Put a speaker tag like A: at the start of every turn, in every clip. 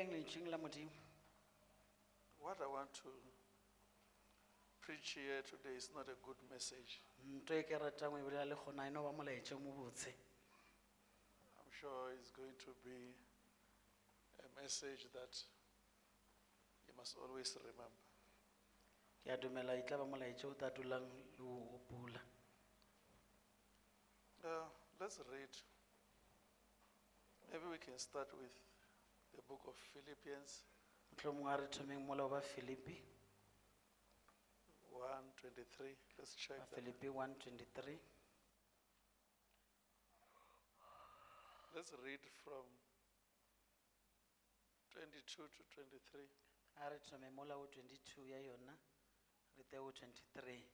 A: Let's open the Bibles.
B: a reng lentšheng la modimo
A: What I want to preach here today is not a good message.
B: nto e ke ratang o e bolela le kgona e no ba molaetša mo botse
A: I'm sure it's going to be a message that you must always remember.
B: ke a dumela e tla ba molaetša o tla dulang le o gopola
A: Uh, let's read. Maybe we can start with the book of Philippians
B: mohlomong a re thomeng mola ba philippi
A: 1:23. Let's check
B: ba
A: that.
B: philippi 123
A: Let's read from 22 to 23.
B: a re thome mola o 22 ya yona re o 23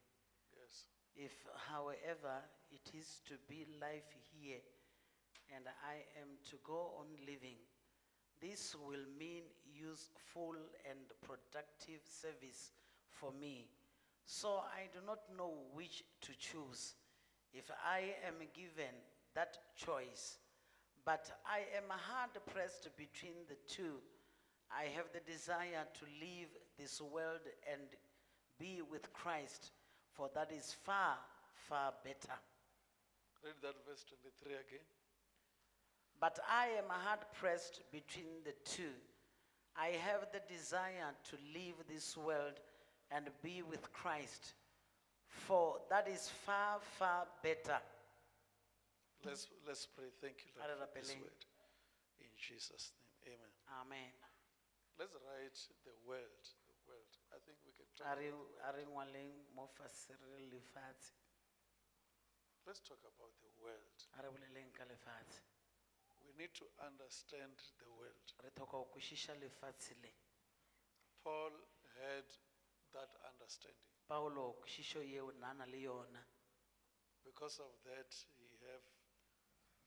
A: Yes.
B: if however it is to be life here and i am to go on living this will mean useful and productive service for me so i do not know which to choose if i am given that choice but i am hard pressed between the two i have the desire to leave this world and be with christ for that is far, far better.
A: Read that verse 23 again.
B: But I am hard pressed between the two. I have the desire to leave this world and be with Christ, for that is far, far better.
A: Let's, let's pray. Thank you, Lord, for this word. In Jesus' name, amen.
B: Amen.
A: Let's write the world. The world. I think we can talk about the world.
B: a re ngwaleng mo fasere lefatshe.
A: Let's talk about the world. We need to understand the world.
B: Re tlhoka go kwešiša lefatshe le.
A: Paul had that understanding.
B: Paulo kwešišo yeo nana le yona.
A: Because of that, he have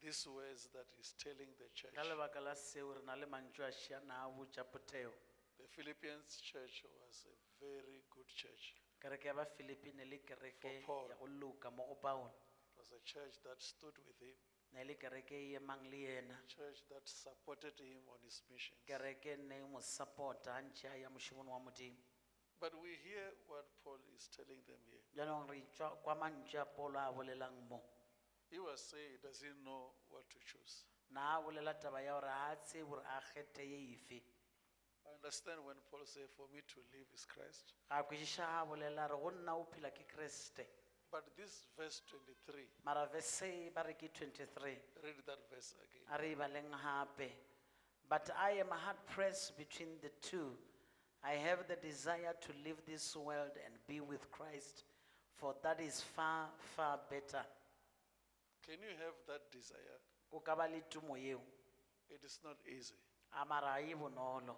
A: these words that he's telling the church.
B: Ka lebaka la seo re na le mantšu a šiana a botša potheo.
A: The Philippians church was a very good church.
B: kereke ya bafilipine le kereke
A: For Paul.
B: ya go luka mo go paulo
A: It was a church that stood with him,
B: ne le kereke e emang le yena
A: church that supported him on his missions.
B: kereke ne mo support-a a ntše ya mošomong wa modimo
A: But we hear what Paul is telling them here.
B: jaanong re tšwa kwa mantšu a polo a bolelang mo
A: He was saying doesn't know what to choose.
B: na a bolela taba ya gore a tsebe gore a kgethe ye efe
A: I understand when Paul said, For me to live is Christ.
B: ga kwešiša a bolela re go nna o phela ke kreste
A: But this verse 23,
B: mara verse ba re ke 23
A: read that verse again.
B: a re e baleng gape but i am hard pressed between the two. I have the desire to leave this world and be with christ for that is far far better.
A: Can you have that desire?
B: o ka ba le tumo yeo
A: It is not easy.
B: A mara a e bonolo.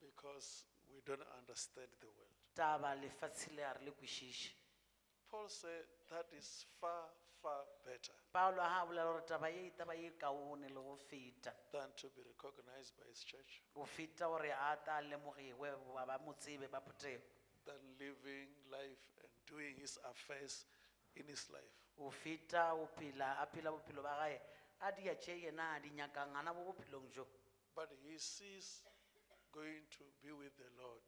A: Because we don't understand the world.
B: taba lefatshe le a re le kwešiše
A: Paul said that is far, far better
B: paolo a bolela gore taba ye taba ye kaone le go feta.
A: than to be recognized by his church,
B: go feta gore a ta lemogiwe ba ba mo tsebe ba potheo.
A: than living life and doing his affairs in his life.
B: go feta o phela a phela bophelo ba gae a dia tše yena a di nyakang ana bo bophelong jo.
A: But he sees going to be with the Lord,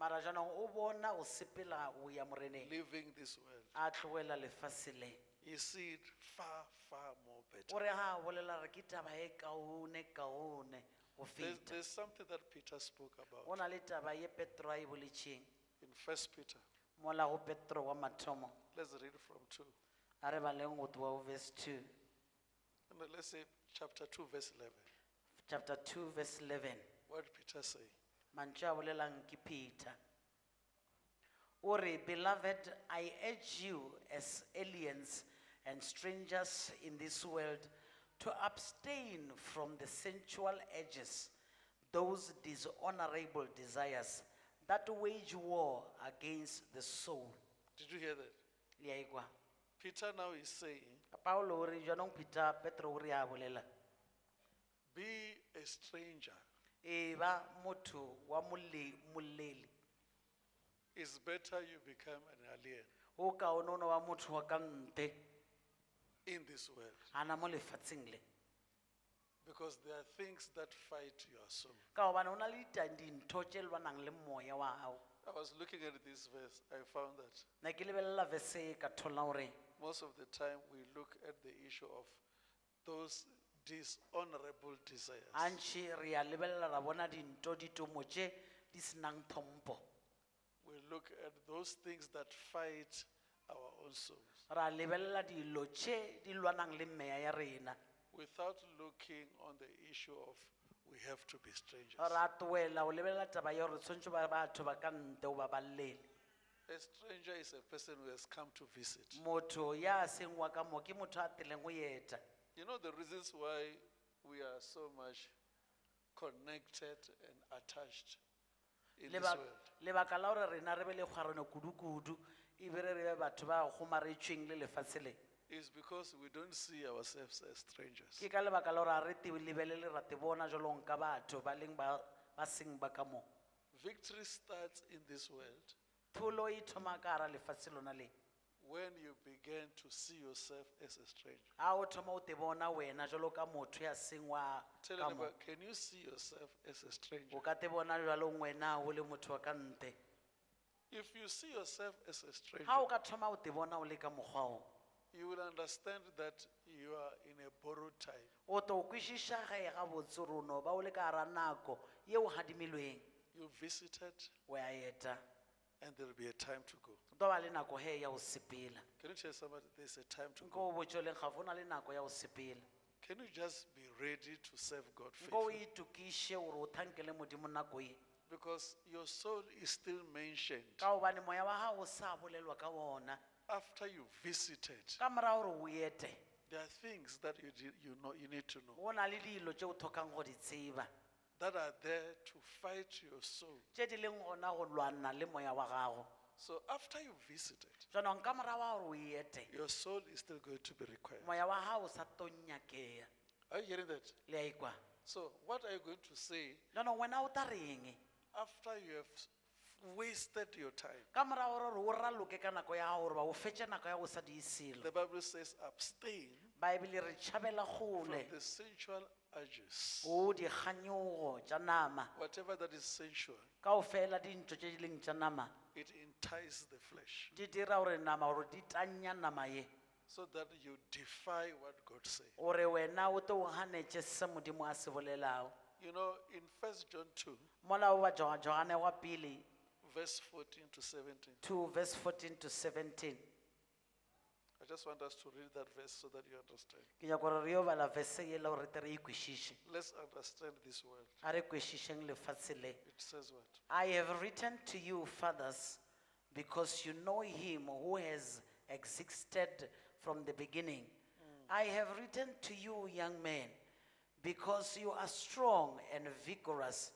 B: mara jaanong o bona o sepela o ya moreneng
A: living this world.
B: a tlogela lefase le
A: He sees far, far more better.
B: o re ga a bolela re ke taba e kaone kaone go
A: There's,
B: feta
A: there's something that Peter spoke
B: go
A: about
B: na le taba ye petro a e boletšeng
A: in First Peter.
B: mola go petro wa mathomo
A: Let's read from 2.
B: a re baleng go tloa verse 2
A: And let's say chapter 2, verse 11.
B: chapter 2 verse 11
A: What did Peter say?
B: Mantšu a bolelang ke peter o re beloved i urge you as aliens and strangers in this world to abstain from the sensual urges those dishonorable desires that wage war against the soul
A: Did you hear that?
B: le a
A: Peter now is saying,
B: paulo o re peter petro o re a bolela
A: be a stranger.
B: E ba motho wa molleli
A: It's better you become an alien
B: o kaone o wa motho wa ka nte
A: in this world.
B: ana mo lefatsheng le
A: Because there are things that fight your soul.
B: ka gobane o na le dintho tše lwanang le moya wa gago
A: I was looking at this verse, I found that
B: na ke lebelela vese ka thola gore
A: most of the time we look at the issue of those dishonorable desires.
B: gantšhi re a lebelela ra bona dinto ditomo tše di senang thompo
A: We look at those things that fight our own souls
B: ra lebelela dilo tše di lwanang le meya ya rena
A: without looking on the issue of we have to be strangers.
B: ra tloela o lebelela taba ya gore tshwanetse ba batho ba ka nte o ba balele
A: A stranger is a person who has come to visit.
B: motho ya seng wa ka mo ke motho a teleng go eta
A: You know the reasons why we are so much connected and attached in this world.
B: lebaka la gore rena re be le kgwarano kudu-kudu ebile re be batho ba gomaretšweng le lefatshe le
A: is because we don't see ourselves as strangers.
B: ke ka lebaka la gore a re te lebelele ra te bona jalo ka batho ba leng ba ba seng ba ka mo
A: Victory starts in this world
B: tholo e thoma ka gara lefatshe lona le
A: when you begin to see yourself as a stranger.
B: a o thoma o te bona wena jalo ka motho ya seng wa
A: Tell
B: ka mo
A: neighbor, can you see yourself as a stranger?
B: o ka te jalo wena o le motho wa ka nte
A: If you see yourself as a stranger,
B: ga o ka thoma o te bona o le ka mokgwa o
A: you will understand that you are in a borrowed time.
B: o to kwešiša ge gabotse rono ba o le ka gara nako yeo gadimilweng
A: You visited,
B: o eta
A: and there will be a time to go.
B: Ba le nako he ya go sepela
A: Can you tell somebody there's a time to
B: nko
A: go?
B: o botse leng ga fona le nako ya go sepela
A: Can you just be ready to serve God
B: nko o
A: faithfully?
B: gore o thankele modimo nako e
A: Because your soul is still mentioned
B: ka gobane moya wa gago o sa bolelwa ka bona
A: after you visited.
B: ka mora gore o ete
A: There are things that you, did- you know you need to know
B: go na le dilo tše o thokang go di tseba
A: that are there to fight your soul.
B: tše di leng gona go lwana le moya wa gago
A: So after you visited,
B: jaanong ka mora wa gore o ete
A: your soul is still going to be required.
B: moya wa gago o sa tong
A: Are you hearing that?
B: le a ikwa
A: So what are you going to say
B: jaanong wena o ta reng
A: after you have wasted your time?
B: ka mora gore o raloke ka nako ya gago gore ba o fetse nako ya go sa di selo
A: The Bible says abstain
B: baebile re tšhabela
A: from
B: gole
A: the sensual urges.
B: o dikganyogo tša nama
A: Whatever that is sensual,
B: kao fela dintho tše di leng tša nama
A: it entices the flesh.
B: Di dira gore nama gore di tanya nama ye.
A: So that you defy what God says.
B: gore wena o te o ganetše se modimo a se bolelago.
A: You know, in First John 2,
B: molao wa jogane wa pele
A: verse 14 to 17,
B: 2 verse 14 to 17
A: I just want us to read that verse so that you understand.
B: ke nyaka gore re yo bala verse yela gore te re ikwešiše
A: Let's understand this word.
B: a re kwešišeng lefatshe le
A: It says what?
B: I have written to you, fathers, because you know him who has existed from the beginning. Hmm. I have written to you, young men, because you are strong and vigorous,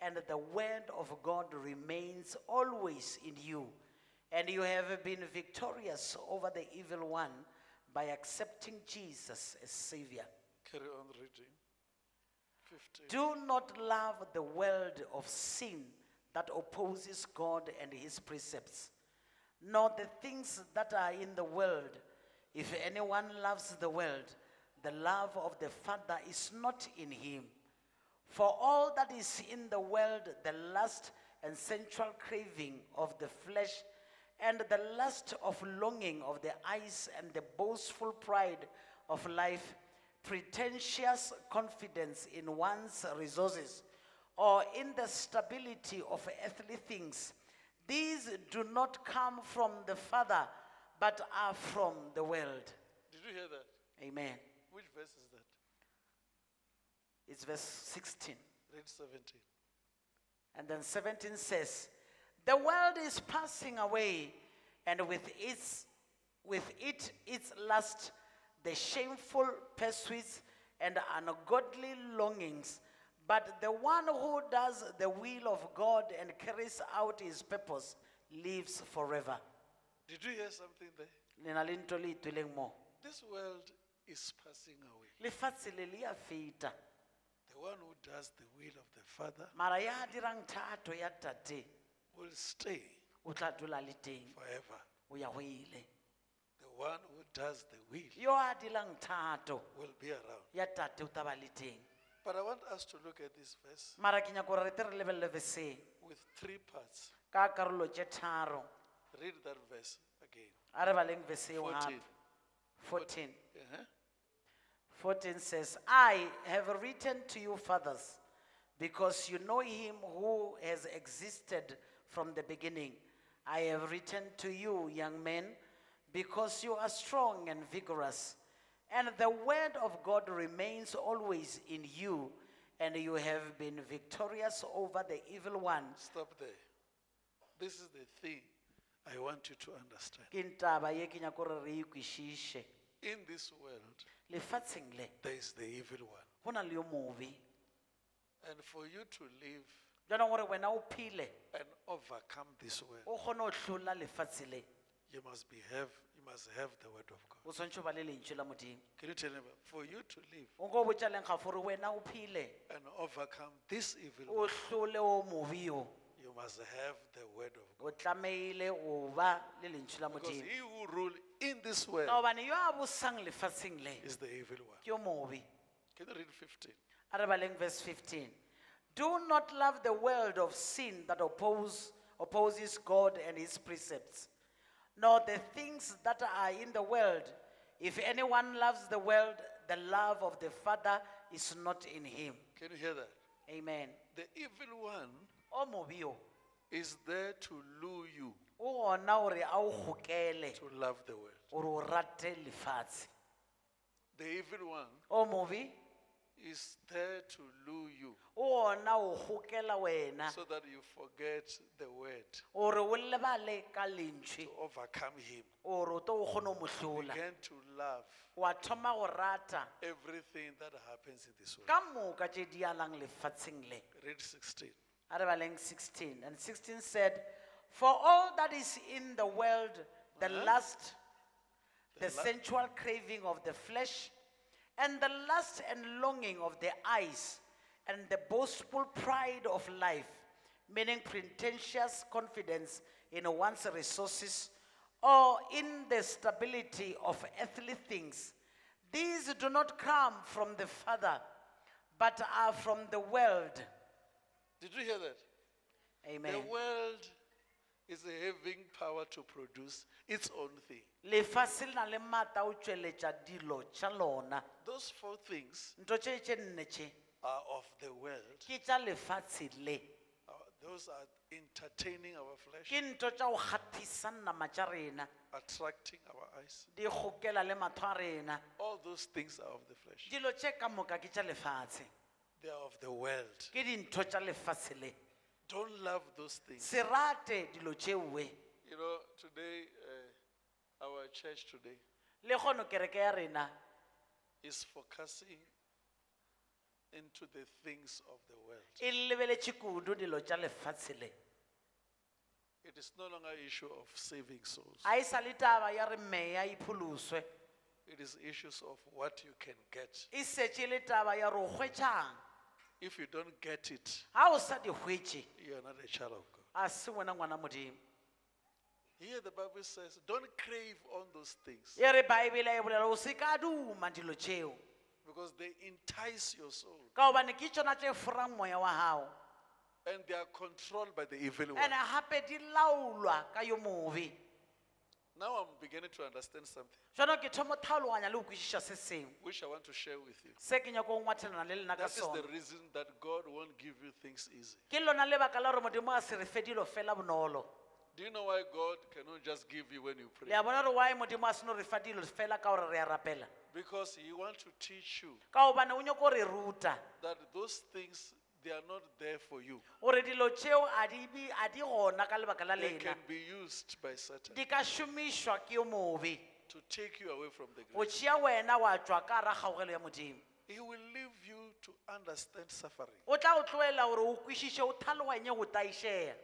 B: and the word of God remains always in you, and you have been victorious over the evil one by accepting Jesus as Savior.
A: Carry on reading. 15.
B: Do not love the world of sin that opposes God and his precepts, nor the things that are in the world. If anyone loves the world, the love of the Father is not in him. For all that is in the world, the lust and sensual craving of the flesh, and the lust of longing of the eyes, and the boastful pride of life, pretentious confidence in one's resources, or in the stability of earthly things, these do not come from the Father, but are from the world.
A: Did you hear that?
B: Amen.
A: Which verse is that?
B: It's verse 16.
A: Read 17.
B: And then 17 says, The world is passing away, and with its with it its lust, the shameful pursuits and ungodly longings. But the one who does the will of God and carries out his purpose lives forever.
A: Did you hear something there?
B: Le na le ntho le itweleng moo.
A: This world is passing away.
B: Lefatshe le le a feta.
A: The one who does the will of the Father
B: Mara ya dirang thato ya tate
A: will stay
B: o tla dula le teng
A: forever.
B: o ya go ile.
A: The one who does the will
B: Yo a dilang thato
A: will be around.
B: ya tate o taba le teng
A: But I want us to look at this verse
B: mara ke nyaka gore re te re lebelele veseng
A: with three parts.
B: ka karolo tše tharo
A: Read that verse again.
B: a re baleng vese eo
A: 14.
B: 14
A: Uh-huh.
B: 14 says, I have written to you, fathers, because you know him who has existed from the beginning. I have written to you, young men, because you are strong and vigorous, and the word of God remains always in you, and you have been victorious over the evil one.
A: Stop there. This is the thing I want you to understand.
B: Ke taba ye ke nyaka gore re kwešiše.
A: In this world, there is the evil one.
B: go na le.
A: And for you to live
B: Jaanong gore wena o phele,
A: and overcome this world,
B: o kgone go hlola lefatshe le.
A: You must be have you must have the word of God.
B: o tshwanetse o ba le lentšu la modimo.
A: Can you tell him for you to live
B: o nko o botša leng ga gore wena o phele
A: and overcome this evil
B: o
A: one,
B: hlole o mobe
A: you must have the word of God.
B: o tlameile go ba le lentšu la
A: Because
B: modimo.
A: he who rule in this world
B: gobane yo a bosang lefatsheng le
A: is the evil one.
B: ke yo mobe
A: Can you read 15?
B: a re baleng verse 15 do not love the world of sin that oppose, opposes god and his precepts nor the things that are in the world. If anyone loves the world the love of the father is not in him.
A: Can you hear that?
B: amen.
A: The evil one is there to lure you
B: o gona gore a o
A: to love the world. The evil one is there to lure you.
B: O gona o gokela wena.
A: So that you forget the word.
B: Gore o lebale ka lentšhwe
A: to overcome him.
B: gore o to o kgone o mo hlola.
A: Begin to love
B: wa thoma go rata.
A: everything that happens in this world.
B: ka moka tše di alang lefatsheng le.
A: Read 16.
B: a re baleng 16 and 16 said for all that is in the world the uh-huh. lust the
A: lu-
B: sensual craving of the flesh and the lust and longing of the eyes and the boastful pride of life meaning pretentious confidence in one's resources or in the stability of earthly things these do not come from the father but are from the world
A: Did you hear that?
B: amen
A: The world is having power to produce its own thing.
B: Lefase le na le maata o tšweletša dilo tša lona
A: Those four things
B: ntho tše tše nne tše
A: are of the world.
B: ke tša lefatshe le
A: Uh, those are entertaining our flesh,
B: ke ntho tša go kgathisa nama tša rena
A: attracting our eyes.
B: di kgokela le matho a rena
A: All those things are of the flesh.
B: dilo tše ka moka ke tša lefatshe
A: They are of the world.
B: ke dintho tša lefatshe le
A: Don't love those things.
B: se rate dilo tšeue
A: You know, today, uh, our church today
B: le kgono kereke ya rena
A: is focusing into the things of the world.
B: e lebeletše kudu dilo tša lefatshe le
A: It is no longer issue of saving souls.
B: a e sa le taba ya re meya e pholoswe
A: It is issues of what you can get.
B: e šetše le taba ya re o hwetšang
A: If you don't get it,
B: ga o sa di hwetše
A: you are not a child of God.
B: a se wena ngwana modimo
A: Here the Bible says, don't crave on those things. Because they entice your soul.
B: Ka gobane ke tsona forang moya wa gago
A: and they are controlled by the evil one.
B: and gape di laolwa ka yo mobe.
A: Now I'm beginning to understand something.
B: Ke thomo tlhaloganya le go kwešiša se sengwe
A: which I want to share with you.
B: se ke nyako ngwathelana le lena ka
A: That is the reason that God won't give you things easy.
B: ke lona lebaka la gore modimo a se re fe dilo fela bonolo
A: Do you know why God cannot just give you when you pray?
B: le a bona gore wae modimo a seno re fa dilo fela ka gore re a rapela
A: Because He wants to teach you
B: ka gobane o nyako re ruta
A: that those things they are not there for you.
B: gore dilo tšeo a di bi- a di gona ka lebaka la
A: They
B: lena
A: can be used by Satan
B: di ka šomišwa ke yo mobe
A: to take you away from the
B: go
A: grace.
B: tšea wena wa tšwa ka ra kgaogelo ya modimo
A: He will leave you to understand suffering.
B: o tla go tloela gore o kwešiše o tlhaloganye go taišea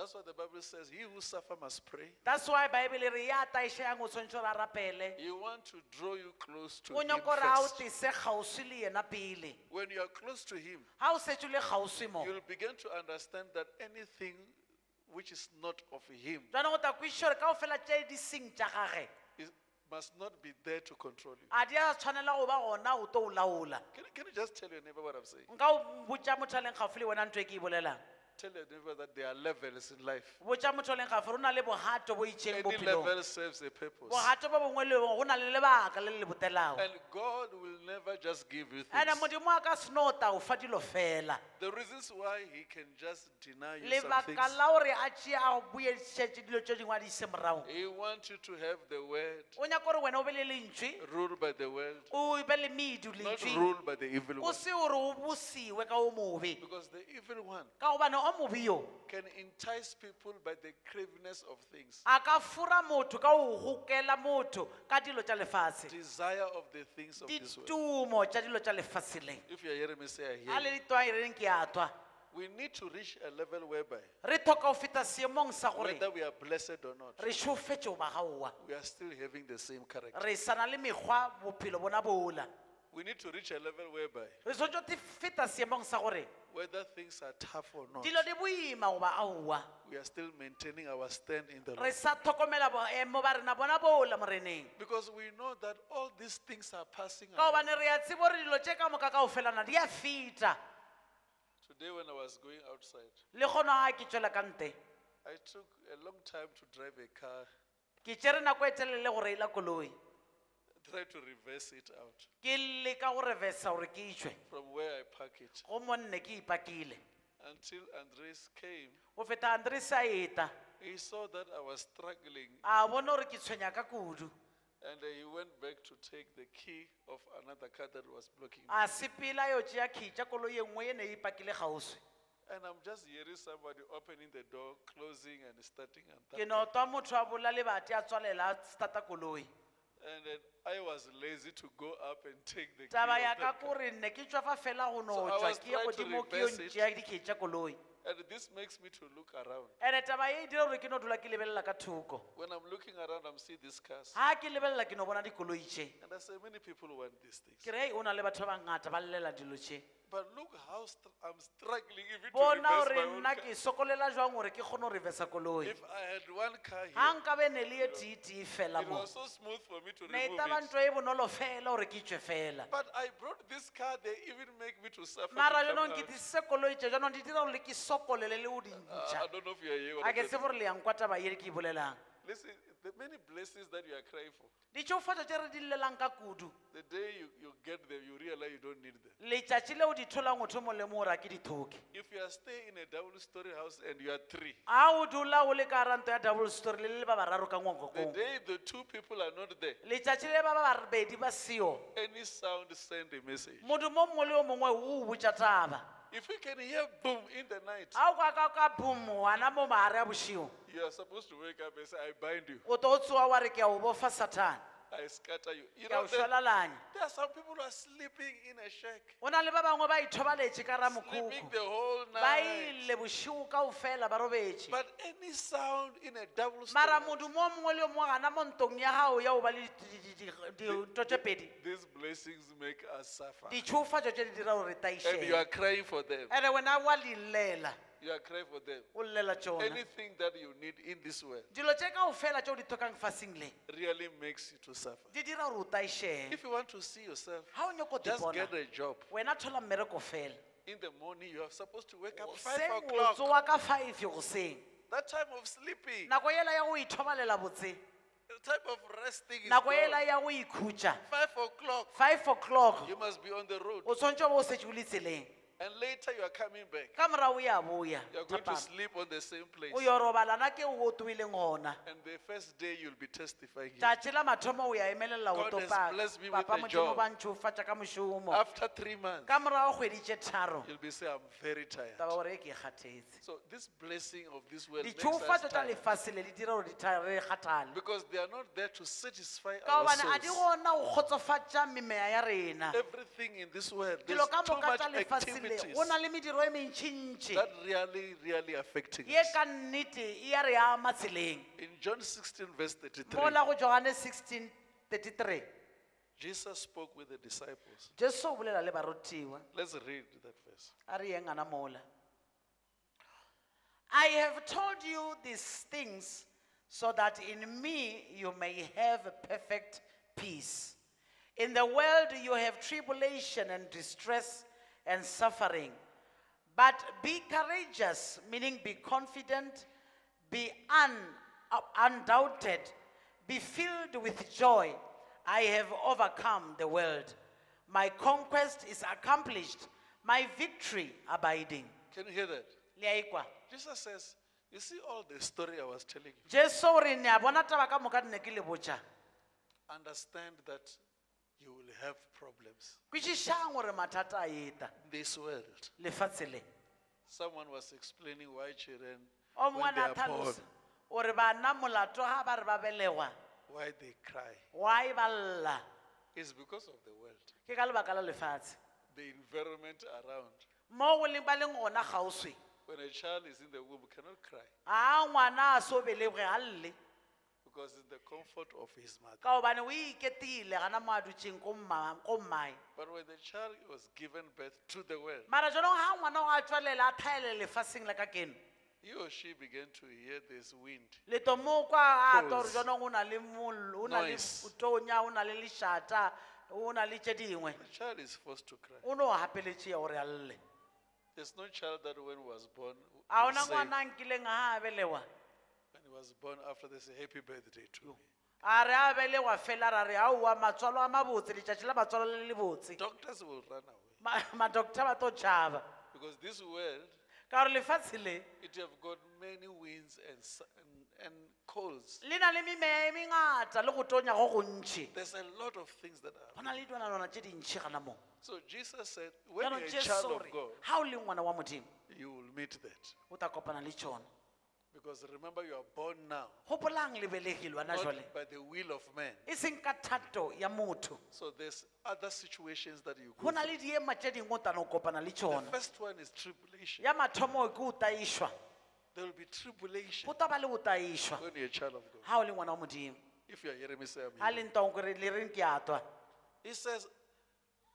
A: That's why the Bible says, He who suffer must pray.
B: that's why baebele re ya taišeang o tshwanetse gore a rapele
A: He wants to draw you close to
B: o
A: Him
B: nyako gore a o
A: first.
B: tese kgauswi le yena pele
A: When you are close to Him,
B: ga o setse o le kgauswi mo
A: you'll begin to understand that anything which is not of Him,
B: jaanong o ta kwešiša gore kao tše di seng tša gage
A: is, must not be there to control you.
B: a di a tshwanela go ba gona o to o laola
A: Can, you- can you just tell your neighbor what I'm saying?
B: nka o botša motho a leng gaufi le wena ntho e ke e bolelang
A: Tell you that there are levels in life.
B: botša motho leng gaufi go na le bogato bo itšheng
A: Any
B: bophelong
A: level serves a purpose.
B: bogato bo bongwe le bongwe go na le lebaka le le le botelago
A: And God will never just give you
B: ande
A: things.
B: modimo a ka fa dilo fela
A: The reasons why He can just deny you some
B: lebaka
A: things.
B: la gore a a dilo tše dingwe a di ise morago
A: He wants you to have the word,
B: o nyaka gore wena o be le lentšwe
A: ruled by the word,
B: o be le medu
A: not ruled by the evil
B: o
A: one.
B: se gore o bosiwe ka o mobe
A: Because the evil one
B: ka gobane o
A: can entice people by the craveness of things,
B: a ka fura motho ka gokela motho ka dilo tša lefatsheditumo
A: desire of the things of this world.
B: ditumo tša dilo tša lefatshe le.
A: If you're hearing me say, I
B: a le
A: you.
B: ditwa e reng ke a twa
A: We need to reach a level whereby, whether we are blessed or not, we are still having the same character. We need to reach a level whereby,
B: re feta seemong sa gore
A: whether things are tough or not,
B: dilo di boima goba aowa.
A: we are still maintaining our stand in the
B: re
A: Lord.
B: sa tlhokomela boemo ba rena bona bola moreneng.
A: Because we know that all these things are passing
B: ka
A: away.
B: gobane re a tsebo gore dilo tše ka moka kao felana di a feta.
A: Today, when I was going outside,
B: le kgona ga ke tswela ka nte.
A: I took a long time to drive a car,
B: ke tšere nako e telele go reila koloi
A: try to reverse it out.
B: Ke leka go revesa gore ke itšwe.
A: From where I park it.
B: Go monne ke ipakile.
A: Until Andres came.
B: go feta andres a eta.
A: He saw that I was struggling.
B: A bone gore ke tshwenya ka kudu.
A: And he went back to take the key of another car that was blocking me.
B: a sepela yo tšea key tša koloi ye nngwe e ne e ipakile kgauswi.
A: And I'm just hearing somebody opening the door, closing and starting and
B: ke
A: that.
B: no twa motho a bola lebate a tswalela a stata koloi
A: And then I was lazy to go up and take the key.
B: taba
A: of
B: ya ka
A: car.
B: kore nne ke tswa fa fela go no
A: So I
B: tswa
A: was
B: ke ye
A: trying to
B: godimo ke yo
A: reverse it.
B: ntšea tša koloi
A: And this makes me to look around.
B: ande taba ye e dira gore ke no dula ke lebelela ka thoko
A: When I'm looking around, I'm seeing these cars.
B: ga ke lebelela ke no bona dikoloi tše
A: And I say, many people want these things.
B: o na le batho ba bangata ba llela dilo tše
A: But look how str- I'm struggling even to
B: bona
A: reverse
B: gore
A: my own
B: nna
A: car.
B: ke sokolela gore ke kgone go koloi
A: If I had one car
B: ga
A: here,
B: nkabe ne le ye tee-tee fela
A: it
B: mo
A: was so smooth for me to
B: ne e
A: remove it.
B: e bonolo fela gore ke tswe fela
A: But I brought this car, they even make me to suffer. to
B: mara
A: come
B: jaanong ke
A: out.
B: koloi jaanong di dira gore ke sokolele le o
A: Uh,
B: dintšha
A: I don't know if you are here. I
B: ke se gore le yang kwa taba ye ke e bolelang
A: Listen, the many blessings that you are crying for,
B: ditšofatso tše re di llelang ka kudu.
A: The day you, you get them, you realize you don't need them.
B: letšatši leo di tholang motho mo le mo gore ke di
A: If you are staying in a double story house and you are three,
B: a o dula o le ka ranto ya double story le le ba bararo ka
A: the
B: ngwakokong
A: day the two people are not there,
B: letšatši le ba ba babedi ba seo
A: any sound send a message.
B: modumo mongwe le o mongwe o o botša taba
A: If you can hear boom in the night,
B: a o kwa ka ka bomo wana mo maare a bošio
A: you are supposed to wake up and say, I bind you,
B: o to o tsoa wa re ke a o bofa satane
A: I scatter you. You know, there, there are some people who are sleeping in a shack,
B: le ba bangwe ba ithobaletše ka
A: sleeping the whole
B: ba
A: night.
B: ile bošio kao fela ba robetše
A: But any sound in a double story
B: mara modumo o mongwe le o mongwe gana mo ntong ya gago ya o ba le pedi
A: these blessings make us suffer.
B: ditšhofatšo tše di dira gore re
A: And you are crying for them.
B: wa lellela
A: You are crying for them. Anything that you need in this world
B: dilo tše kao fela tšeo di faseng le
A: really makes you to suffer.
B: di dira gore o
A: If you want to see yourself,
B: ga o nyako
A: just
B: dipona
A: get a job.
B: wena thola mmereko fela
A: In the morning, you are supposed to wake up five
B: seng o
A: o'clock.
B: tsoa ka five goseng
A: That time of sleeping,
B: nako ya go ithobalela botse
A: the time of resting is
B: nako ela
A: gone.
B: ya go ikhutša
A: Five o'clock,
B: five o'clock
A: you must be on the road.
B: o tshwantse o bo o setse o le tseleng
A: And later you are coming back.
B: ka morago ya boya
A: You are going to sleep on the same place.
B: o yo robalana ke o gona
A: And the first day you'll be testifying. here.
B: tšatši la mathomo o ya emelela
A: God has blessed me with a
B: modimo
A: job.
B: ba ntšhofatša ka mošomo
A: After three months,
B: ka morago kgwedi tše tharo
A: you'll be saying, I'm very tired.
B: taba gore e ke kgathetse
A: So this blessing of this world makes us
B: ditšhofatšo tša
A: tired.
B: lefase le di dira gore di tha- re kgathale
A: Because they are not there to satisfy
B: ka
A: our
B: gobane a di
A: souls.
B: gona go kgotsofatša memea ya rena
A: Everything in this world, there's
B: dilo ka
A: too
B: moka
A: much
B: tša lefase le
A: activities
B: na le mediro e mentšintši
A: that really, really affecting
B: ye
A: us.
B: ka nnete e ya re ama tseleng
A: In John 16, verse 33,
B: mola go johane 16 33
A: Jesus spoke with the disciples.
B: jesu o bolela le barotiwa
A: Let's read that verse.
B: a re yeng ana mola i have told you these things so that in me you may have a perfect peace. In the world you have tribulation and distress and suffering. But be courageous, meaning be confident, be un, uh, undoubted, be filled with joy. I have overcome the world. My conquest is accomplished, my victory abiding.
A: Can you hear that?
B: Le a ekwa?
A: Jesus says, You see all the story I was telling you.
B: Jesu o re ne a bona taba ka moka nne ke le botša
A: Understand that you will have problems.
B: Gore mathata a eta.
A: In this world.
B: lefatshe
A: Someone was explaining why children,
B: o
A: when they are born,
B: tlhalosa bana molato ga ba re ba belegwa
A: why they cry.
B: why ba lla?
A: It's because of the world,
B: ke ka lebaka la lefatshe.
A: The environment around.
B: mo go leng ba leng gona gauswe
A: When a child is in the womb, cannot cry.
B: A ngwana a belegwe ga lle
A: because it's the comfort of his mother.
B: ka gobane o iketile gana mo ko mma- ko mmae
A: But when the child was given birth to the world,
B: mara jonong ga ngwana o a tswalela a thaele lefaseng le ka keno
A: he or she began to hear this wind.
B: leto mo kwa a ta gore
A: Calls.
B: jonong o na le mollo o na le
A: Noise.
B: tonya o na le lešata o na le tše dingwe
A: The child is forced to cry.
B: o no gapeletšea gore a lle
A: There's no child that when was born,
B: a
A: will
B: ona
A: say,
B: ngwana nkileng ga a belewa
A: when he was born after they say happy birthday to me.
B: a re a belegwa fela ra re aowa matswalo a mabotse letšatši la matswalo le le botse
A: Doctors will run away
B: Ma- madoctor ba tlo tšhaba
A: because this world,
B: ka gore lefatshe le
A: it have got many winds and, s- and, and colds.
B: le na le memea e mengata le go tonya go gontšhi
A: There's a lot of things that are.
B: go na le dilwanalwana tše dintšhi gana
A: So Jesus said, when you're a child of God,
B: ga o le ngwana wa modimo
A: you will meet that.
B: o kopana le tšona
A: Because remember, you are born now,
B: gopolang le belegilwe ana jale
A: not by the will of man.
B: e seng ka thato ya motho
A: So there's other situations that you
B: go
A: go
B: na le diema tše dingwe o tano kopana le
A: The first one is tribulation.
B: ya mathomo ke o taišwa
A: There will be tribulation
B: go taba le go taišwa
A: when you're a child of God.
B: ga o le ngwana wa modimo
A: If you are hearing me say, I'm
B: ga
A: hearing.
B: le ntongkore le reng ke atwa
A: He says,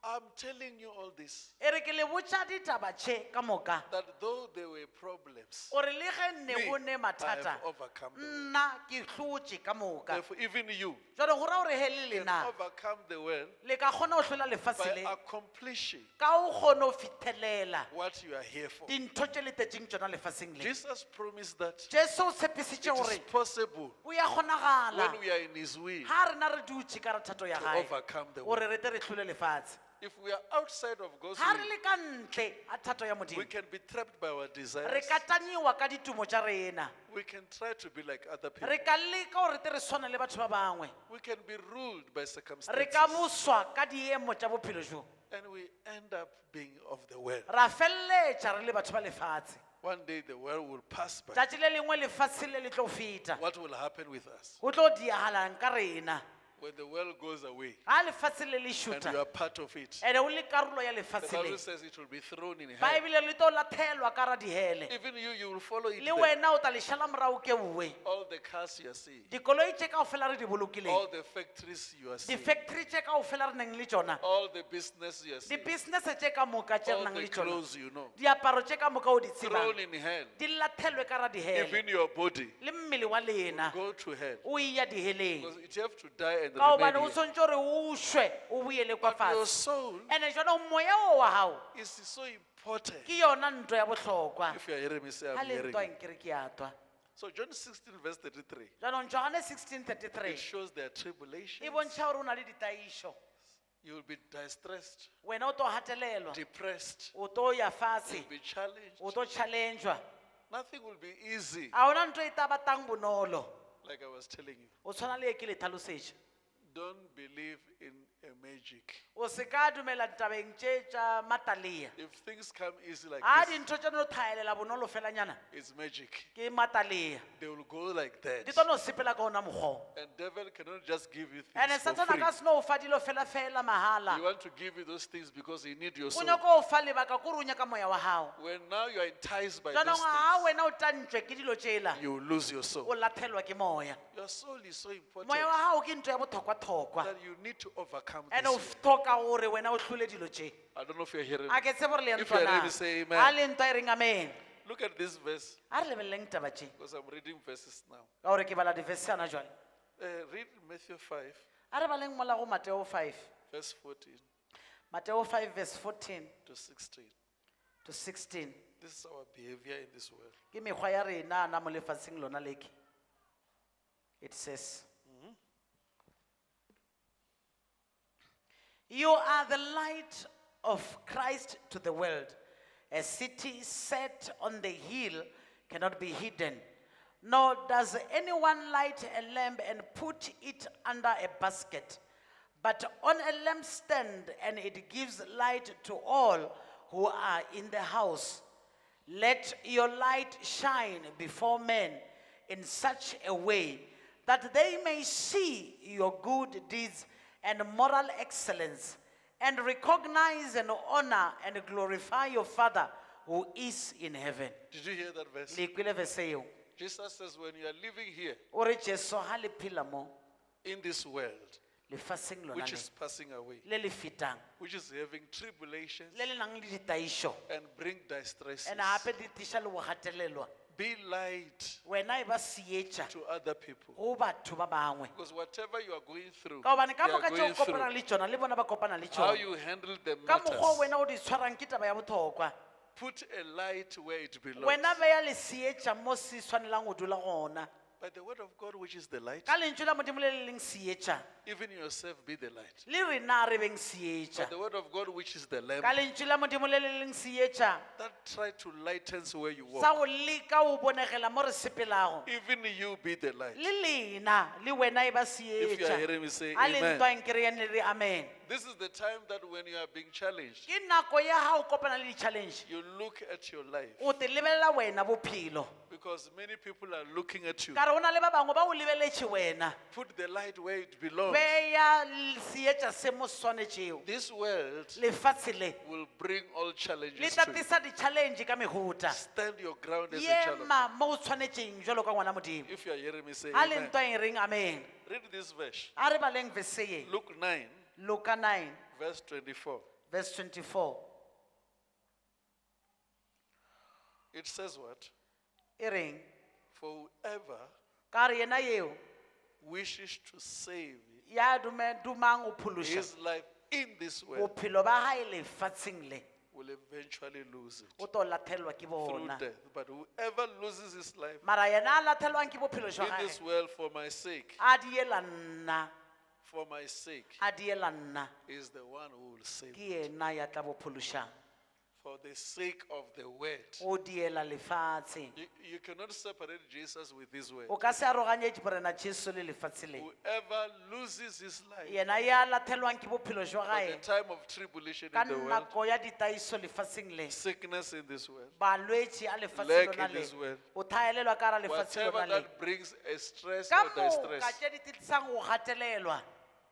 A: I'm telling you all this,
B: e re ke le botša ditaba tše ka moka?
A: that though there were problems,
B: gore le ge nne
A: me,
B: go ne
A: I
B: mathata
A: have overcome them.
B: nna ke ka moka.
A: Therefore, even you
B: jalo go ra gore he le
A: can
B: lena
A: overcome the world
B: le ka kgona go hlola lefatshe
A: by
B: le.
A: accomplishing
B: ka o kgone go fithelela.
A: what you are here for.
B: dintho tše letetšeng tšona lefaseng le.
A: Jesus promised that
B: jesu o tshepisitše
A: it
B: gore
A: is possible
B: o ya kgonagala.
A: when we are in His will
B: ga rena re ka rathato ya
A: to
B: gae
A: overcome the
B: gore
A: world.
B: re te re hlole lefatshe
A: If we are outside of God's
B: re
A: will,
B: le ka ntle a thato ya modimo
A: we can be trapped by our
B: re
A: desires.
B: ka ditumo tša rena
A: We can try to be like other people.
B: re ka leka gore te re swane le batho ba bangwe
A: We can be ruled by
B: re
A: circumstances.
B: ka ka diemo tša bophelo jo
A: And we end up being of the world.
B: ra feleletša re le batho ba lefatshe
A: One day the world will pass by.
B: tšatši le lengwe lefatshe le le tlo feta
A: What will happen with us
B: go tlo diagalang ka rena
A: when the world goes away
B: lefatshe le le
A: and you are part of it?
B: ande o le karolo ya
A: The
B: lefatshe
A: Bible
B: le
A: says it will be thrown in hell.
B: baebile le tlo lathelwa ka ra dihele
A: Even you, you will follow it.
B: le
A: there.
B: wena o morago ke uwe
A: All the cars you are seeing,
B: dikoloi tše kao fela re di bolokileng
A: all the factories you are seeing,
B: di-factory tše kao fela re neng le
A: all the business you are seeing,
B: di-business tše ka moka tše re
A: all
B: nang
A: the
B: le
A: clothes you know,
B: diaparo tše ka moka o di
A: thrown
B: tsebang
A: in hell.
B: di lathelwe ka ra dihele
A: Even your body
B: le mmele wa lena
A: go to hell.
B: o iya diheleng
A: Because it have to die and
B: ka gobane
A: remain
B: o
A: here.
B: swantse gore o šwe o boele kwa
A: But your
B: fatshe
A: soul
B: and-e jwanong moya o wa gago
A: is so important.
B: ke yona nto ya bohlokwa
A: If you are hearing me say,
B: ga
A: I'm
B: le
A: hearing
B: ntwa
A: you.
B: nkere ke atwa
A: So John 16 verse 33,
B: jaanong johane sixteen thirty-three
A: it shows their tribulation.
B: e bontšha gore o na le ditaišo
A: You will be distressed,
B: wena o tlo gatelelwa
A: depressed,
B: o tlo ya fatshe
A: you'll be challenged.
B: o tlo challengwa
A: Nothing will be easy,
B: a ona nto e tabatang bonolo
A: like I was telling you. Don't believe in a magic.
B: O se ka dumela ditabeng tše tša matalea
A: If things come easy like
B: a
A: this,
B: dintho tša no tlhaelela bonolo felanyana
A: it's magic.
B: ke matalea
A: They will go like that.
B: di tlo no sepela ka ona mokgwa
A: And devil cannot just give you things for
B: satana
A: free.
B: ka se no o fa dilo fela fela
A: He
B: mahala
A: want to give you those things because he need your
B: o
A: soul.
B: nyako o fa lebaka kore o nyaka moya wa gago
A: When now you are enticed by those
B: jaanong ga
A: things,
B: wena o tantswe ke dilo tsela
A: you will lose your
B: o
A: soul.
B: lathelwa ke moya
A: Your soul is so important
B: moya wa gago ke nto ya bothokwa-thokwa
A: that you need to overcome
B: and o
A: this.
B: Tlhoka gore wena o tlhole dilo tše
A: I don't know if you're hearing
B: a ke tse gore le
A: If you're ready,
B: ntona
A: say
B: a
A: amen.
B: le ntwa e reng amen.
A: Look at this verse,
B: a re lebeleleng taba tše
A: because I'm reading verses now.
B: ka gore ke bala
A: Uh, read Matthew 5,
B: a re baleng mola go mateo 5
A: verse 14
B: mateo 5 verse 14
A: to 16.
B: to 16
A: This is our behavior in this world.
B: ke mekgwa ya rena na mo lefatsheng lona leke it says you are the light of christ to the world. A city set on the hill cannot be hidden nor does anyone light a lamp and put it under a basket. But on a lampstand and it gives light to all who are in the house. Let your light shine before men in such a way that they may see your good deeds and moral excellence and recognize and honor and glorify your Father who is in heaven.
A: Did you hear that verse?
B: Le verse eo.
A: Jesus says, when you are living here
B: O re Jesu ha le phela mo
A: in this world,
B: lefatsheng lona
A: which
B: le
A: is passing away,
B: le le fetang
A: which is having tribulations
B: le le nang le ditaišo
A: and bring distresses,
B: and gape di tiša le go gatelelwa
A: be light
B: wena e ba sietša
A: to other people.
B: go batho ba bangwe
A: Because whatever you are going through,
B: ka gobane ka
A: they are
B: moka
A: going
B: o kopanang
A: through,
B: le tsona le bona ba kopana le
A: how you handle the
B: ka mokgwa
A: matters.
B: wena o di tshwarang ke taba ya bohlokwa
A: Put a light where it belongs.
B: wena beya leseetša mo se go dula gona
A: By the word of God, which is the light,
B: ka lentswe la modimo le le leng seetša
A: even yourself be the light.
B: le rena re beng
A: By
B: seetša
A: the word of God, which is the lamp,
B: ka lentswe la modimo le le leng seetša
A: that try to lightens where you
B: sa
A: walk.
B: go leka o bonegela mo re sepelago
A: Even you be the light.
B: le lena le wena e ba
A: If you are hearing me say
B: a le
A: amen.
B: ntwang kereyan re amen
A: This is the time that when you are being challenged,
B: ke nako ya ga o kopana le di-challenge
A: you look at your life
B: o te lebelela wena bophelo
A: because many people are looking at you.
B: ka re go na le ba bangwe ba o lebeletše wena
A: Put the light where it belongs.
B: beya seetša se mo swanetšego
A: This world
B: lefatshe le
A: will bring all
B: le
A: challenges to you.
B: tatisa di-challenge ka megota
A: Stand your ground as a child. of God.
B: ema mo o tshwanetseng jalo ka ngwana modimo
A: If you are hearing me say
B: le
A: amen.
B: ntwa eng reng amen
A: Read this verse.
B: a re baleng verse ye
A: Luke 9,
B: luka 9
A: verse 24.
B: verse 24
A: It says what?
B: reng
A: For whoever
B: ka re yena yeo
A: wishes to save
B: ya dumang o
A: his life in this world
B: bophelo ba gae lefatsheng le
A: will eventually lose it
B: o tlo lathelelwa ke
A: through death. But whoever loses his life
B: mara yena a lathelwang ke bophelo jwa
A: in this world for my sake,
B: a diela nna
A: for my sake,
B: a diela nna
A: is the one who will save.
B: ke yena ya tla bophološang
A: For the sake of the word.
B: o diela lefatshe
A: You, you cannot separate Jesus with his word.
B: o ka se borena jesu le lefatshe le
A: Whoever loses his life
B: yena ya ke bophelo jwa
A: at the
B: gae
A: time of tribulation
B: ka
A: in the world,
B: nako ya ditaiso lefatsheng le
A: sickness in this world,
B: balwetši a lefatshe
A: Lack
B: lona
A: in
B: le
A: this world.
B: o thaelelwa ka ra lefatshe
A: whatever
B: lona le
A: that brings a stress
B: ka
A: or
B: moka
A: distress,
B: tše di tlisang go gatelelwa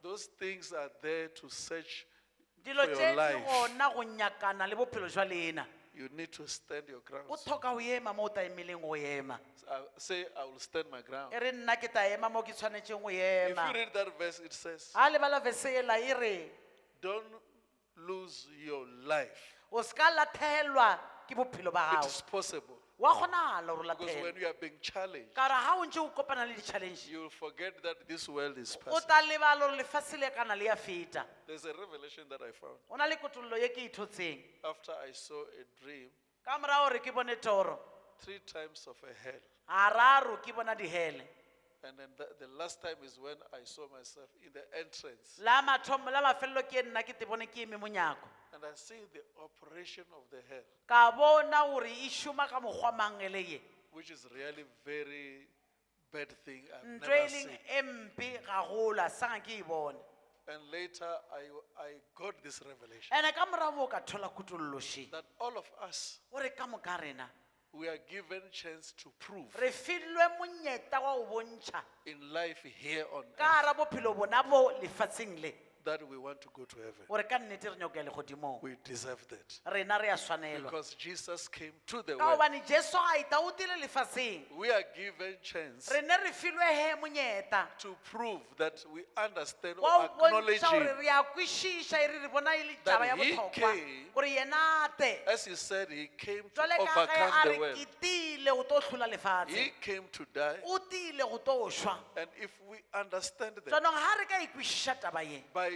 A: those things are there to search.
B: dilo
A: For your
B: di
A: life.
B: gona go nyakana le bophelo jwa lena
A: You need to stand your ground.
B: o thoka go ema mo o ta emeleng go ema
A: I- Say, I will stand my ground.
B: e re nna ke ta ema mo ke tshwanetseng go
A: If
B: ema
A: you read that verse, it says,
B: lebala vese e re
A: Don't lose your life.
B: o se ka lathelwa ke bophelo ba
A: It
B: gago
A: is possible.
B: Wa kgonala gore
A: Because when you are being challenged,
B: ka re ga o ntse o kopana le di-challenge
A: forget that this world is
B: o
A: passing.
B: ta lebala gore lefatshe le kana le ya feta
A: There's a revelation that I found
B: go na le kotololo ye ke ithotseng
A: after I saw a dream
B: ka morago gore ke bone toro
A: three times of a hell.
B: gararo ke bona dihele
A: And then the, the last time is when I saw myself in the entrance.
B: la mathomo la mafelelo ke nna ke te bone ke eme monyako
A: And I see the operation of the hair,
B: ka bona gore e šoma ka mokgwa mang e le ye?
A: which is really very bad thing I've
B: ntho
A: never
B: e leng
A: seen.
B: e mpe sanga ke e bone.
A: And later I, I got this revelation
B: ande ka morago o ka thola kutolološe
A: that all of us,
B: gore ka moka rena
A: we are given chance to prove
B: re filwe monyeta wa go bontšha
A: in life here on
B: ka
A: earth.
B: bophelo bona bo lefatsheng le
A: that we want to go to heaven.
B: gore ka nnete re legodimong
A: We deserve that.
B: rena re a swanelwa
A: Because Jesus came to the
B: ka
A: world.
B: gobane jesu a
A: We are given chance
B: re ne re filwe he monyeta
A: to prove that we understand or
B: wa go bontšha
A: acknowledging,
B: gore re a kwešiša e re re bona e le
A: that
B: taba ya
A: he
B: botlhokwa
A: came-
B: gore yena
A: as he said, he came to
B: jwale ka ge
A: overcome
B: a
A: the
B: re
A: world.
B: ke tile go tlo lefatshe
A: He came to die.
B: o tile go tlo šwa
A: And if we understand that
B: jaanong ga re ka taba ye
A: by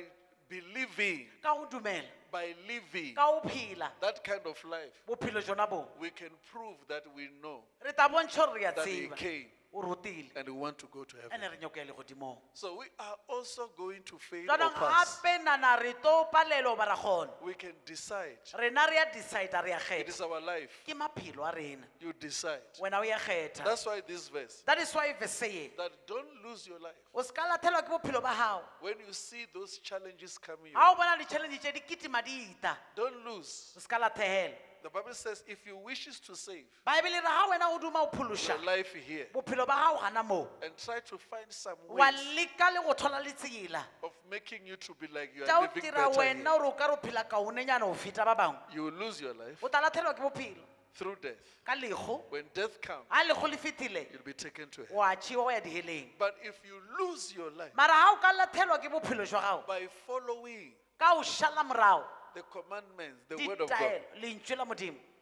A: believing,
B: ka go dumela.
A: By living.
B: Ka go phela.
A: That kind of life,
B: bophelo jona bo.
A: We can prove that we know
B: re ta bontšha gore re a
A: that he
B: tseba.
A: came
B: o rotile
A: and we want to go to heaven.
B: re nyoko ya
A: So we are also going to fail or
B: jaanong
A: pass.
B: gape nana re to palelo ba ra kgona
A: We can decide.
B: rena re a decida re a
A: It is
B: kgetha
A: our life.
B: ke maphelo a rena
A: You decide.
B: wena o ya kgetha
A: That's why this verse,
B: that is why verse ye
A: that don't lose your life.
B: o se ka lathelwa ke bophelo ba gago
A: When you see those challenges coming,
B: ga o bona di-challenge tse di kitima di ita
A: don't lose.
B: o se ka lathegela
A: The Bible says if you wishes to save
B: baebele re ga wena o duma o phološa
A: your life here.
B: bophelo ba gago gana moo.
A: And try to find some
B: wa
A: ways
B: leka le go thola letsela.
A: of making you to be like you
B: tša
A: are
B: o
A: living
B: dira
A: better
B: wena
A: here,
B: o ka re o phela kaonenyana feta ba bangwe
A: you will lose your life
B: o ke bophelo.
A: through death.
B: ka lego
A: When death comes,
B: ga lego le fetile
A: you'll be taken to hell.
B: wa tšhiwa o ya diheleng.
A: But if you lose your life
B: mara ga o ka lathelwa ke bophelo jwa gago
A: by following
B: ka o šala morago
A: the commandments, the word of God,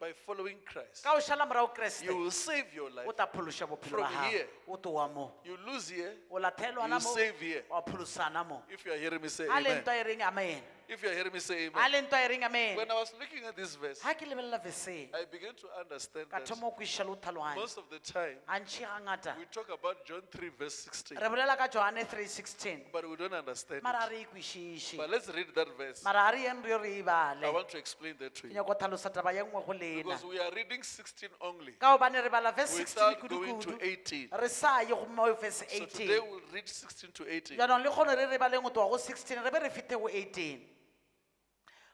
B: ditaelo lentswe la modimo
A: by following Christ,
B: ka o šala morago
A: you will save your life.
B: o tla phološa bophelo ba
A: From
B: gago
A: here.
B: o towa mo
A: You lose here.
B: o
A: You
B: mo
A: save here.
B: wa pholosana mo
A: If you are hearing me say
B: a le
A: amen.
B: ntwa e reng amen
A: If you are hearing me say
B: a
A: amen.
B: le ntwa e reng amen
A: When I was looking at this verse,
B: ga ke lebelela veseng
A: I began to understand
B: ka
A: that
B: thoma o kwešiša le o tlhaloganya
A: most of the time
B: a ga ngata
A: we talk about John 3, verse 16,
B: re bolela ka johane 316
A: but we don't understand
B: mara
A: it.
B: a re ekwešiše
A: But let's read that verse.
B: mara a re yen re re e
A: I
B: bale
A: want to explain that to
B: ke
A: you.
B: nyako tlhalosa taba ye nngwe go lena
A: Because we are reading 16 only
B: ka gobane re bala verse 16
A: without going to
B: kudu-kudu
A: 18.
B: re sa ye go mo verse
A: So today
B: 18
A: we'll read 16 to 18.
B: jaanong le kgone re re baleng go tloga go 16 re be re fete go 18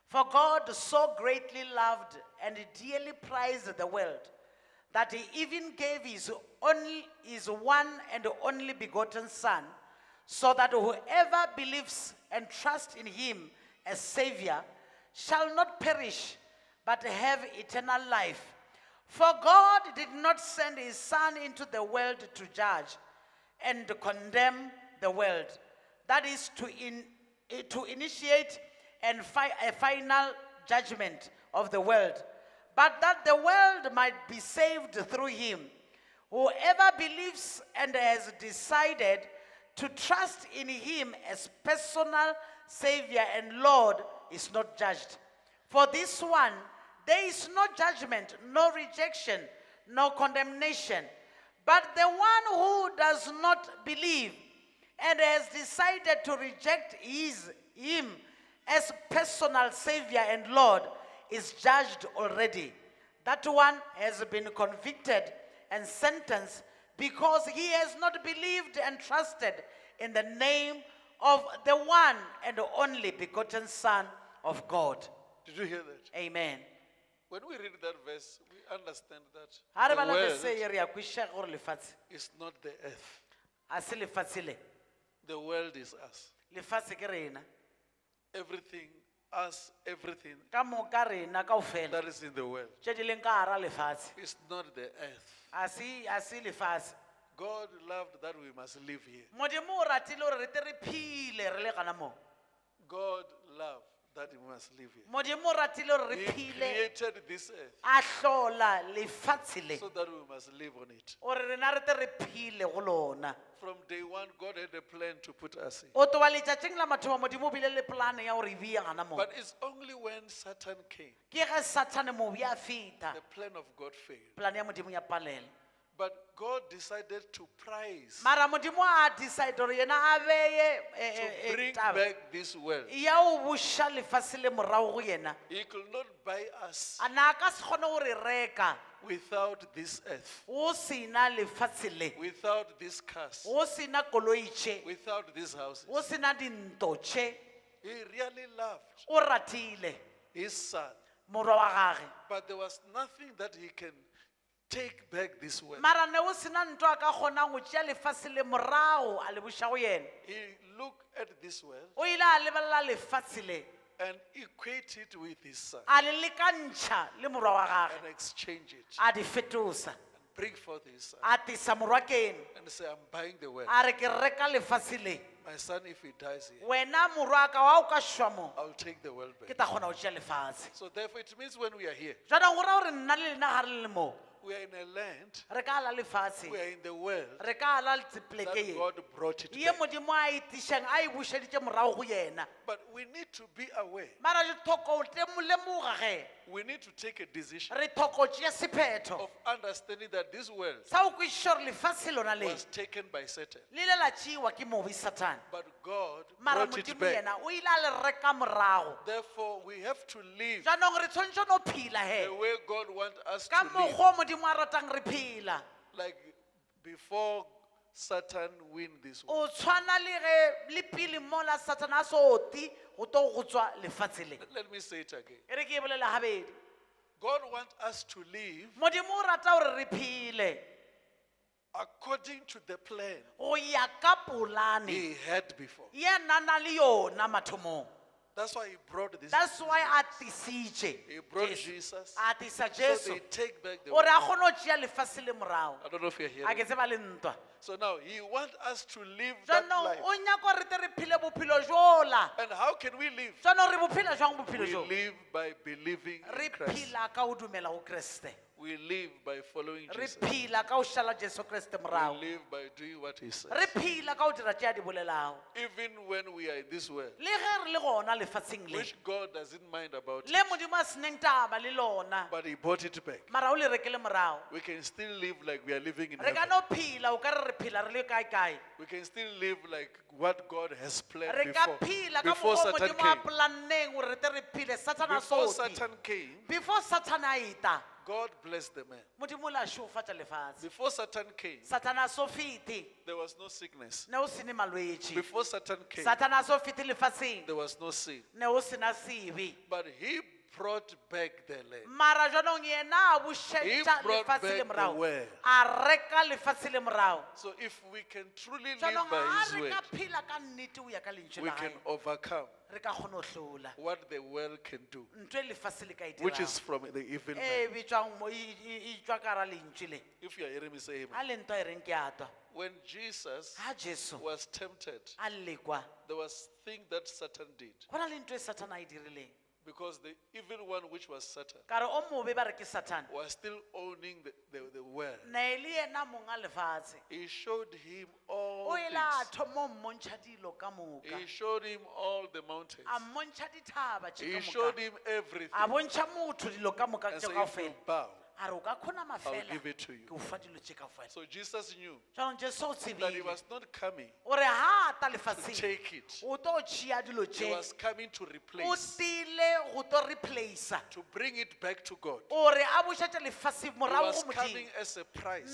B: for god so greatly loved and dearly prized the world that he even gave his only his one and only begotten son so that whoever believes and trusts in him as savior shall not perish but have eternal life for god did not send his son into the world to judge and condemn the world. That is to, in, eh, to initiate and fi- a final judgment of the world, but that the world might be saved through him. Whoever believes and has decided to trust in him as personal Savior and Lord is not judged. For this one, there is no judgment, no rejection, no condemnation. But the one who does not believe and has decided to reject his, him as personal Savior and Lord is judged already. That one has been convicted and sentenced because he has not believed and trusted in the name of the one and only begotten Son of God.
A: Did you hear that?
B: Amen.
A: When we read that verse, we understand that
B: Ha re
A: the
B: bala
A: world
B: e re ya kwešiša gore lefatshe
A: is not the earth.
B: a se lefatshe le
A: The world is us.
B: lefatshe ke rena
A: Everything, us, everything
B: ka moka rena kao
A: that is in the world
B: tše di leng ka gara lefatshe
A: is not the earth.
B: a se a se lefatshe
A: God loved that we must live here.
B: modimo o ratile gore re te re phile re le gana moo
A: God loved that we must live here.
B: modimo o ratile gore
A: He
B: phile
A: created this earth
B: a hlola lefatshe le
A: so that we must live on it.
B: gore rena re te re phile go lona
A: From day one, God had a plan to put us in.
B: o toba letšatšing la mathomo modimo o bile le polane ya gore e gana moo
A: But it's only when Satan came,
B: ke ge sathane mobi a feta
A: the plan of God failed.
B: polane ya modimo ya palela
A: But God decided to prize,
B: mara modimo a decide gore yena a beye
A: to
B: eh, eh,
A: bring back this world.
B: ya o buša lefase le morago go yena.
A: He could not buy us
B: a na a ka se kgone gore reka.
A: without this earth,
B: o se na lefatshe le.
A: without this cars,
B: o se na
A: without these houses.
B: o se na
A: He really loved
B: o ratile.
A: his son.
B: morwa wa gage.
A: But there was nothing that he can take back this
B: mara ne o sena ntho a ka kgonang go tšea lefase le morago a le buša go yena.
A: He looked at this world
B: o ile a lebelela lefatshe le.
A: and equate it with his son.
B: A le lekantšha le morwa wa gage
A: and exchange it.
B: A di fetosa.
A: And bring forth his son.
B: A tisa morwa
A: and say, I'm buying the world.
B: a re ke reka lefase le.
A: My son, if he dies here,
B: wena morwa ka wa o ka šwa mo
A: I'll take the world
B: ke
A: back.
B: ta kgona go tšea lefase.
A: So therefore, it means when we are here,
B: jaanong go raya gore nna le lena ga re le mo
A: we are in a land,
B: re ka ala lefatshe
A: we are in the world
B: re ka pleke
A: that God brought it
B: ye
A: back.
B: modimo a e tišang a e bušeditše morago go yena
A: But we need to be aware.
B: mara re thoko o lemoga ge
A: We need to take a decision
B: re thoko sephetho
A: of understanding that this world
B: sa o kwešiša gore lefatshe lona le
A: was taken by Satan.
B: le le la tšewa ke mobi satane
A: But God
B: mara
A: brought it
B: modimo
A: back.
B: yena o ile a le reka morago
A: Therefore, we have to live
B: jaanong re tshwanetse no phela he
A: the way God wants us
B: ka
A: to live.
B: mokgwa o modimo a ratang re phela.
A: Like before Satan win this
B: o tshwana le ge le pele mola satane a se go to go tswa lefatshe le.
A: Let me say it again.
B: e re ke e bolela gabedi
A: God wants us to live
B: modimo o rata gore re phele.
A: according to the plan
B: go ya ka polane.
A: He had before.
B: ye nana le yona mathomong
A: That's why He brought this.
B: that's why a tisitše
A: He brought Jesus
B: a tisa
A: so
B: jesu
A: they take back the
B: gore
A: world.
B: a kgone go tšea lefase le morago
A: I don't know if you're hearing.
B: ke tseba le ntwa
A: So now He wants us to live that life.
B: o nyaka te re phele bophelo jola
A: And how can we live?
B: jaanong re bophela jwang bophelo
A: We live by believing in Christ.
B: ka o dumela go kreste
A: We live by following Jesus.
B: phela ka o šala jesu kreste
A: We
B: morago
A: live by doing what He says.
B: re phela ka o dira tšea di bolelago
A: Even when we are in this world,
B: le ge re le gona lefatsheng le.
A: Which God doesn't mind about,
B: le modimo a seneng taba le lona.
A: But He bought it back.
B: mara o le rekele morago
A: We can still live like we are living in
B: re ka
A: heaven.
B: no phela o ka re re phela re le kae kae.
A: We can still live like what God has planned
B: re ka
A: before,
B: phela ka
A: before
B: mokgwa
A: Satan
B: modimo a
A: came.
B: polanneng gore re te re phele satana
A: Before Satan came,
B: before satana a eta
A: God blessed the man.
B: modimo o le a šofatša lefatshe
A: Before Satan came,
B: satana a so fete
A: there was no sickness.
B: ne o sene
A: Before Satan came,
B: satana a so fete
A: there was no sin.
B: ne o sena sebe
A: But he brought back the land.
B: mara jaanong yena a
A: He
B: bušetša
A: brought
B: lefatshe
A: back
B: le
A: the
B: morago
A: world.
B: a reka lefatshe le morago
A: So if we can truly live by
B: a
A: his
B: re
A: word,
B: ka phela ka nnete o ya ka
A: we
B: la
A: can
B: gae
A: overcome
B: re ka kgone go hlola
A: what the world can do,
B: ntho e lefase le ka e
A: which is
B: dirago
A: from the evil
B: e
A: man.
B: bitswang mo e tswa ka ra lentšu le
A: If you are hearing me say amen.
B: e reng ke atwa
A: When Jesus
B: ga jesu
A: was tempted,
B: a lekwa
A: there was thing that Satan did.
B: go na le ntho e satana a e dirileng
A: Because the evil one, which was Satan,
B: ka re o mobe ba re ke satana
A: was still owning the, the, the world.
B: ne le yena monga lefatshe
A: He showed him all
B: o ile a
A: things.
B: thomo mmontšha dilo ka moka
A: He showed him all the mountains.
B: a mmontšha dithaba tše
A: He
B: ka
A: showed
B: moka
A: him everything.
B: a bontšha motho dilo ka moka
A: And
B: tše
A: so
B: kao
A: if you
B: fela
A: bow,
B: a re o ka kgona
A: I'll
B: fela
A: give it to you.
B: ke o fa dilo tše kao fela
A: So Jesus knew
B: jaanong jesu o
A: that he
B: tsebile
A: was not coming
B: o re ha a ta
A: to
B: lefatsheng
A: take it.
B: o tlo tšea dilo
A: He was coming to
B: o
A: replace,
B: tile go to replacea
A: to bring it back to God.
B: o re a bušetše lefase
A: He
B: morago
A: was
B: go
A: coming
B: modimo
A: as a price.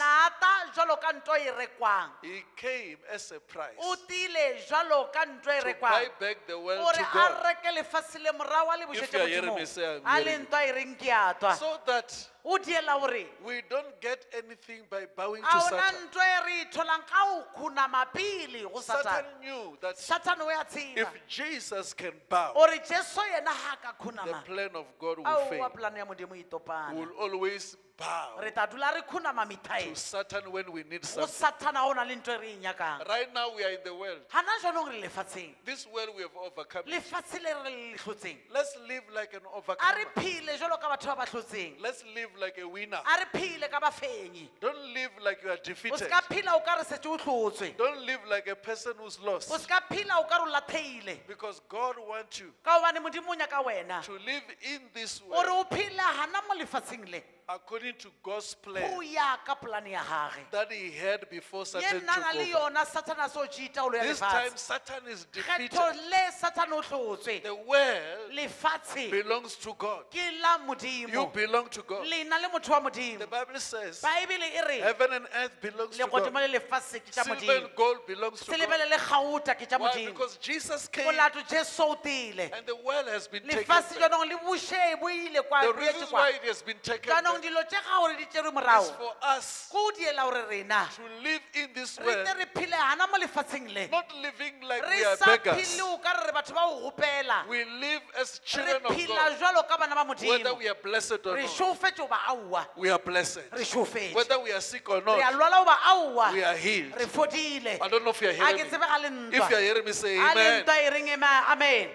B: jalo ka ntho e rekwang
A: He came as a price
B: o tile jalo ka ntho e
A: to buy
B: rekwang
A: back the
B: o
A: world
B: re
A: to
B: a
A: God.
B: reke lefase le morago a le
A: If you are hearing me say, I'm
B: a le
A: hearing you.
B: ntwa e reng ke atwa
A: So that
B: o diela gore
A: we don't get anything by bowing
B: a
A: to
B: ona
A: Satan.
B: ntho e re e tholang ka o khunama pele go
A: Satan knew that
B: satane o ya tseba
A: if Jesus can bow,
B: jesu yena ga ka
A: the
B: khunama
A: plan of God will
B: aowa
A: fail.
B: polane ya modimo e topana
A: will always bow
B: re ta dula re khunama
A: to
B: methae
A: Satan when we need
B: go
A: something.
B: satana go na le ntho e re e nyakang
A: Right now we are in the world.
B: gana jaanong re lefatsheng
A: This world we have overcome. it.
B: lefatshe le re le hlotseng
A: Let's live like an
B: a re
A: overcomer.
B: phele jalo ka batho ba ba hlotseng
A: Let's live like a winner.
B: a re phele ka bafenyi
A: Don't live like you are
B: o
A: defeated.
B: se phela o ka re setse o hlotswe
A: Don't live like a person who's lost.
B: se ka phela o ka re o latheile
A: Because God wants you
B: ka gobane modimo o nyaka wena
A: to live in this world
B: o phela gana mo lefatsheng le
A: according to God's plan
B: ya ka polane ya gage
A: that He had before
B: ye
A: Satan
B: le
A: took over.
B: yona se o tšeitaolo ya
A: This time
B: lefatshe
A: Satan is defeated.
B: kgetho le satana o hlotswe
A: The world
B: lefatshe
A: belongs to God.
B: ke la
A: You
B: modimo
A: belong to God.
B: lena le motho wa modimo
A: The Bible says
B: baebele e re
A: heaven and earth belongs to
B: legodimo
A: God.
B: le lefatshe ke tša
A: Silver
B: modimo
A: and gold belongs to God.
B: selebele le gauta ke tša
A: Why?
B: modimo
A: Because Jesus came
B: molato jesu o tile
A: and the world has been taken
B: lefase
A: back.
B: jaanong le buše bo ile kwa
A: The reasons why it has been taken
B: jaanong jaanong dilo tše ga gore di morago
A: for us
B: ko o diela gore rena.
A: to live in this
B: re
A: world,
B: re phele gana mo lefatsheng le.
A: Not living like
B: re
A: we are
B: sa
A: beggars.
B: phele o ka re re batho ba o gopela
A: We live as
B: re
A: children of
B: phela
A: God,
B: jalo ka bana ba
A: whether
B: modimo
A: we are blessed or
B: re
A: not.
B: aowa.
A: We are blessed.
B: re
A: Whether we are sick or
B: re a
A: not,
B: lwala aowa.
A: we are healed.
B: re fodile.
A: I don't know if you are
B: a
A: hearing me.
B: tsebe ga le
A: If you are
B: ntwa.
A: hearing me, say
B: a le
A: amen.
B: ntwa e reng ema amen.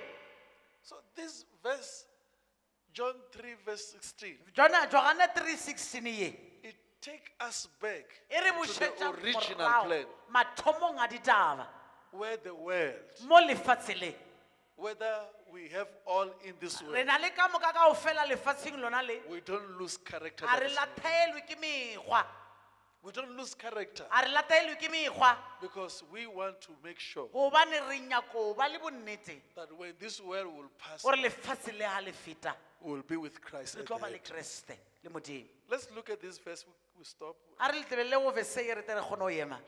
A: So this verse, John 3 verse 16,
B: jona johane 316 ye.
A: It take us back
B: e re
A: to the
B: bušetša
A: original plan.
B: mathomong a ditaba.
A: Where the world,
B: mo lefatshe le.
A: Whether we have all in this
B: re
A: world,
B: na le ka moka kao lefatsheng lona le.
A: We don't lose character.
B: a
A: that
B: re
A: is in it.
B: latlhaelwe ke mekgwa
A: We don't lose character
B: a re latlhaelwe ke mekgwa
A: because we want to make sure
B: gobane re nyako ba le bonnete
A: that when this world will pass,
B: gore lefatshe le ga le feta
A: we will be with Christ. at the end. Let's look at this verse. We, stop.
B: e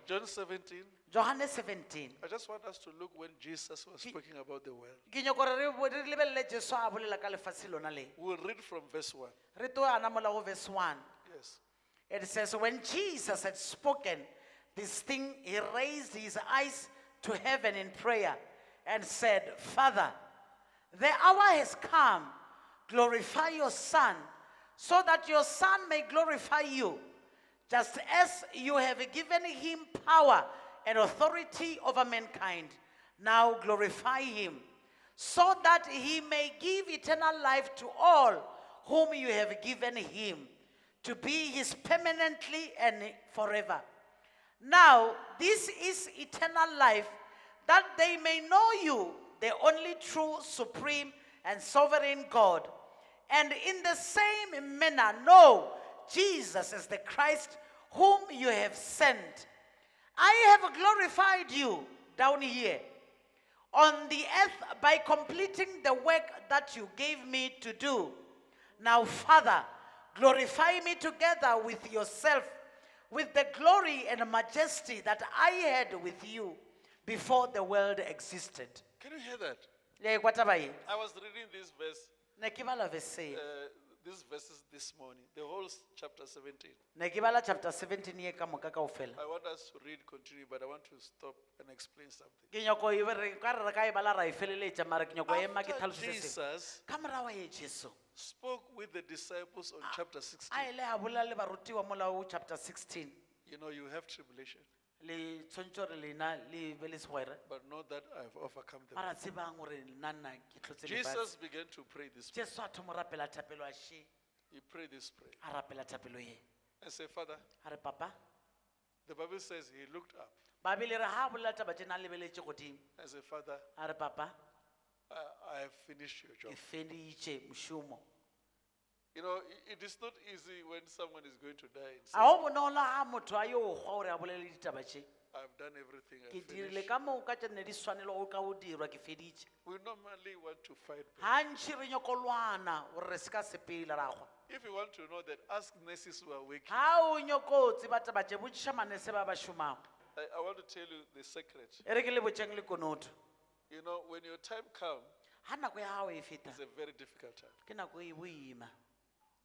A: John 17.
B: Johannes 17
A: I just want us to look when Jesus was speaking about the world.
B: ke nyako gore re lebelele jesu a bolela ka lefatshe lona le
A: We'll read from verse 1.
B: It says, When Jesus had spoken this thing, he raised his eyes to heaven in prayer and said, Father, the hour has come. Glorify your Son, so that your Son may glorify you, just as you have given him power and authority over mankind. Now glorify him, so that he may give eternal life to all whom you have given him to be his permanently and forever. Now, this is eternal life, that they may know you, the only true, supreme, and sovereign God, and in the same manner know Jesus as the Christ whom you have sent. I have glorified you down here on the earth by completing the work that you gave me to do. Now, Father, glorify me together with yourself, with the glory and majesty that I had with you before the world existed.
A: Can you hear that?
B: Le kwa taba?
A: I was reading this verse,
B: Ne ke bala verse
A: uh, these verses this morning, the whole chapter 17.
B: Ne ke chapter 17 ye ka moka kaofela.
A: I want us to read, continue, but I want to stop and explain something.
B: Ke nyako re ka re re ka bala ra feleletša mara ke nyako ema ke
A: After. Jesus
B: Ka morago ye Jesu.
A: spoke with the disciples on ah, chapter 16, ah,
B: A ile a bolela le barutiwa molao chapter 16.
A: you know, you have tribulation,
B: le tshwantse gore lena le be le segwere
A: but know that I've overcome them.
B: mara tsebang gore nna nna ke tlhotse lefatshe.
A: Jesus began to pray this prayer.
B: jesu a thomo rapela thapelo a she
A: He prayed this prayer
B: a rapela thapelo ye
A: and said, Father,
B: a re papa
A: the Bible says he looked up
B: babele re ga a bolela taba tsena a lebeletse godimo
A: and said, Father,
B: a re papa
A: I, have finished your job. You know, i- it is not easy when someone is going to die and say,
B: go bonolo ga motho a yo gwa gore a bolele ditaba tše
A: I've done everything.
B: ke
A: I've
B: dirile
A: finished.
B: ka moka tše nne di swanele go ka go dirwa ke feditše
A: We normally want to fight back.
B: gantši re nyokolwana gore re se ka sepele ra gwa
A: If you want to know that, ask nurses who are working.
B: ga o nyokotsi ba taba tše botšiša manese ba ba šomago
A: I, I want to tell you the secret.
B: e re ke le botšeng le konoto
A: You know, when your time comes,
B: ga nako ya gago e feta
A: it's a very difficult time.
B: ke nako e boima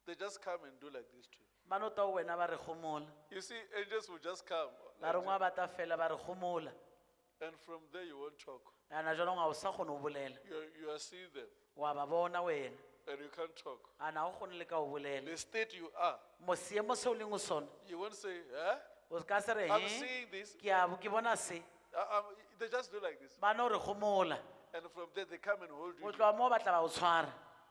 A: They just come and do like this to you.
B: ba no tao wena ba re gomola
A: You see, angels will just come.
B: ba
A: like
B: re ngwa bata fela ba re gomola
A: this, and from there you won't talk.
B: ana jalo ga o sa kgone go bolela
A: You are, you are seeing them,
B: wa ba bona wena
A: and you can't talk.
B: ana go kgone le ka go bolela
A: The state you are,
B: moseemo se o leng o sone
A: you won't say, huh?
B: o ka se re
A: I'm
B: "Eh,
A: seeing this.
B: ke a bo ke bona se
A: I- I'm- they just do like this.
B: ba no re gomola
A: And from there they come and hold you.
B: O tloa mo ba tla ba o tshwara.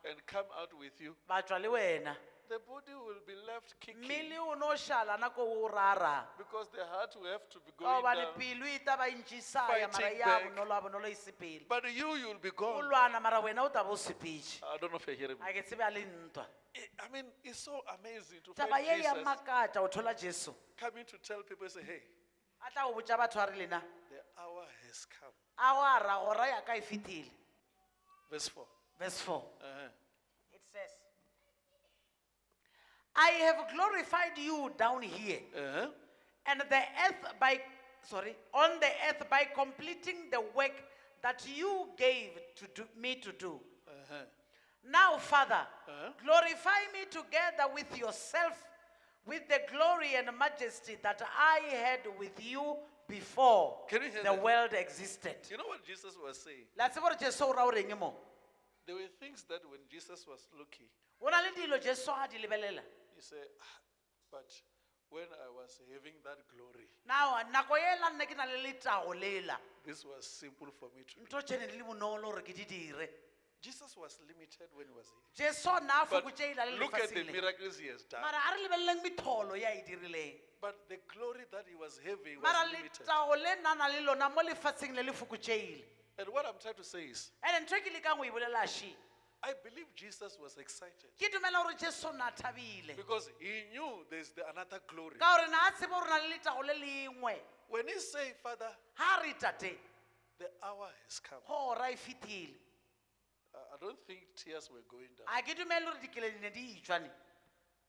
A: And come out with you.
B: ba tswa le wena.
A: The body will be left kicking.
B: O šala nako o rara.
A: Because the heart will have to be
B: ka
A: going
B: gobane
A: down.
B: pelo e taba e ntši saya mara
A: Fighting
B: ya
A: back.
B: bonolo a bonolo e sepele.
A: But you, you'll be
B: o
A: gone.
B: lwana mara wena o taba o
A: I don't know if you're hearing me.
B: a ke tsebe a le ntwa.
A: I- I mean, it's so amazing to
B: taba
A: find
B: ye ya
A: Jesus
B: makatša o thola jesu.
A: coming to tell people, say, hey,
B: a tla go botša batho a re lena
A: the hour has come.
B: a go ara gora ya ka e fetile
A: Verse 4.
B: verse 4
A: Uh-huh.
B: it says i have glorified you down here
A: Uh-huh.
B: and the earth by sorry on the earth by completing the work that you gave to do, me to do
A: Uh-huh.
B: Now, Father,
A: Uh-huh.
B: glorify me together with yourself, with the glory and majesty that I had with you before
A: Can you hear
B: the
A: that?
B: world existed.
A: You know what Jesus was saying?
B: La tseba gore Jesu o ra o reng mo?
A: There were things that when Jesus was looking,
B: Go na le dilo Jesu a di lebelela.
A: he said, "Ah, but when I was having that glory,
B: Now, nako e la nne ke na le letago lela.
A: this was simple for me to do.
B: Ntho tšene di le bonolo gore ke di dire.
A: Jesus was limited when he was here.
B: Jesu na a
A: But
B: le
A: look at the
B: lefatsheng le.
A: miracles he has done.
B: mara a re lebeleleng metholo ya e dirileng
A: But the glory that he was having
B: mara
A: was limited.
B: letago le nana le lona mo lefatsheng le le fokotšeile
A: And what I'm trying to say is,
B: and ntho e ke lekang go e bolela she
A: I believe Jesus was excited
B: ke dumela gore jesu o ne a thabile
A: because he knew there's the another glory.
B: ka gore na a tsebe gore na le letago le lengwe
A: When he said, Father,
B: ga re tate
A: the hour has come.
B: gora e fetile
A: I don't think tears were going down.
B: A ke dumele gore dikele di ne di itswane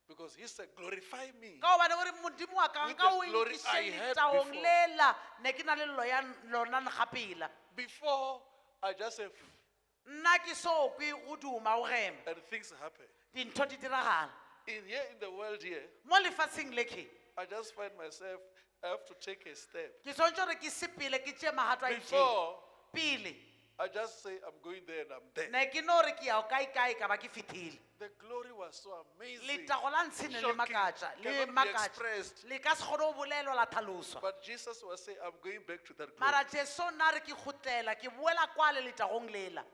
A: because he said, glorify me.
B: ka gobane gore modimo wa ka
A: With
B: nka
A: the
B: o
A: glory I had before.
B: lela ne ke na le llo ya lona nkgapela
A: Before I just said,
B: nna ke so kwe go duma o gema
A: and things happen.
B: dintho di diragala.
A: In here in the world here,
B: mo lefatsheng leke
A: I just find myself I have to take a step.
B: ke swantse gore ke sepele ke tšee magato a itšeng
A: Before
B: pele
A: I just say I'm going there and I'm there.
B: ne ke no re ke yao kae-kae ka ba ke fetile
A: The glory was so amazing.
B: letago la ntshene le
A: shocking,
B: makatša le
A: cannot be expressed.
B: le ka se kgone go bolelwa la tlhaloswa
A: But Jesus was saying, I'm going back to that glory.
B: mara jesu nna re ke gotlela ke boela kwa le letagong lela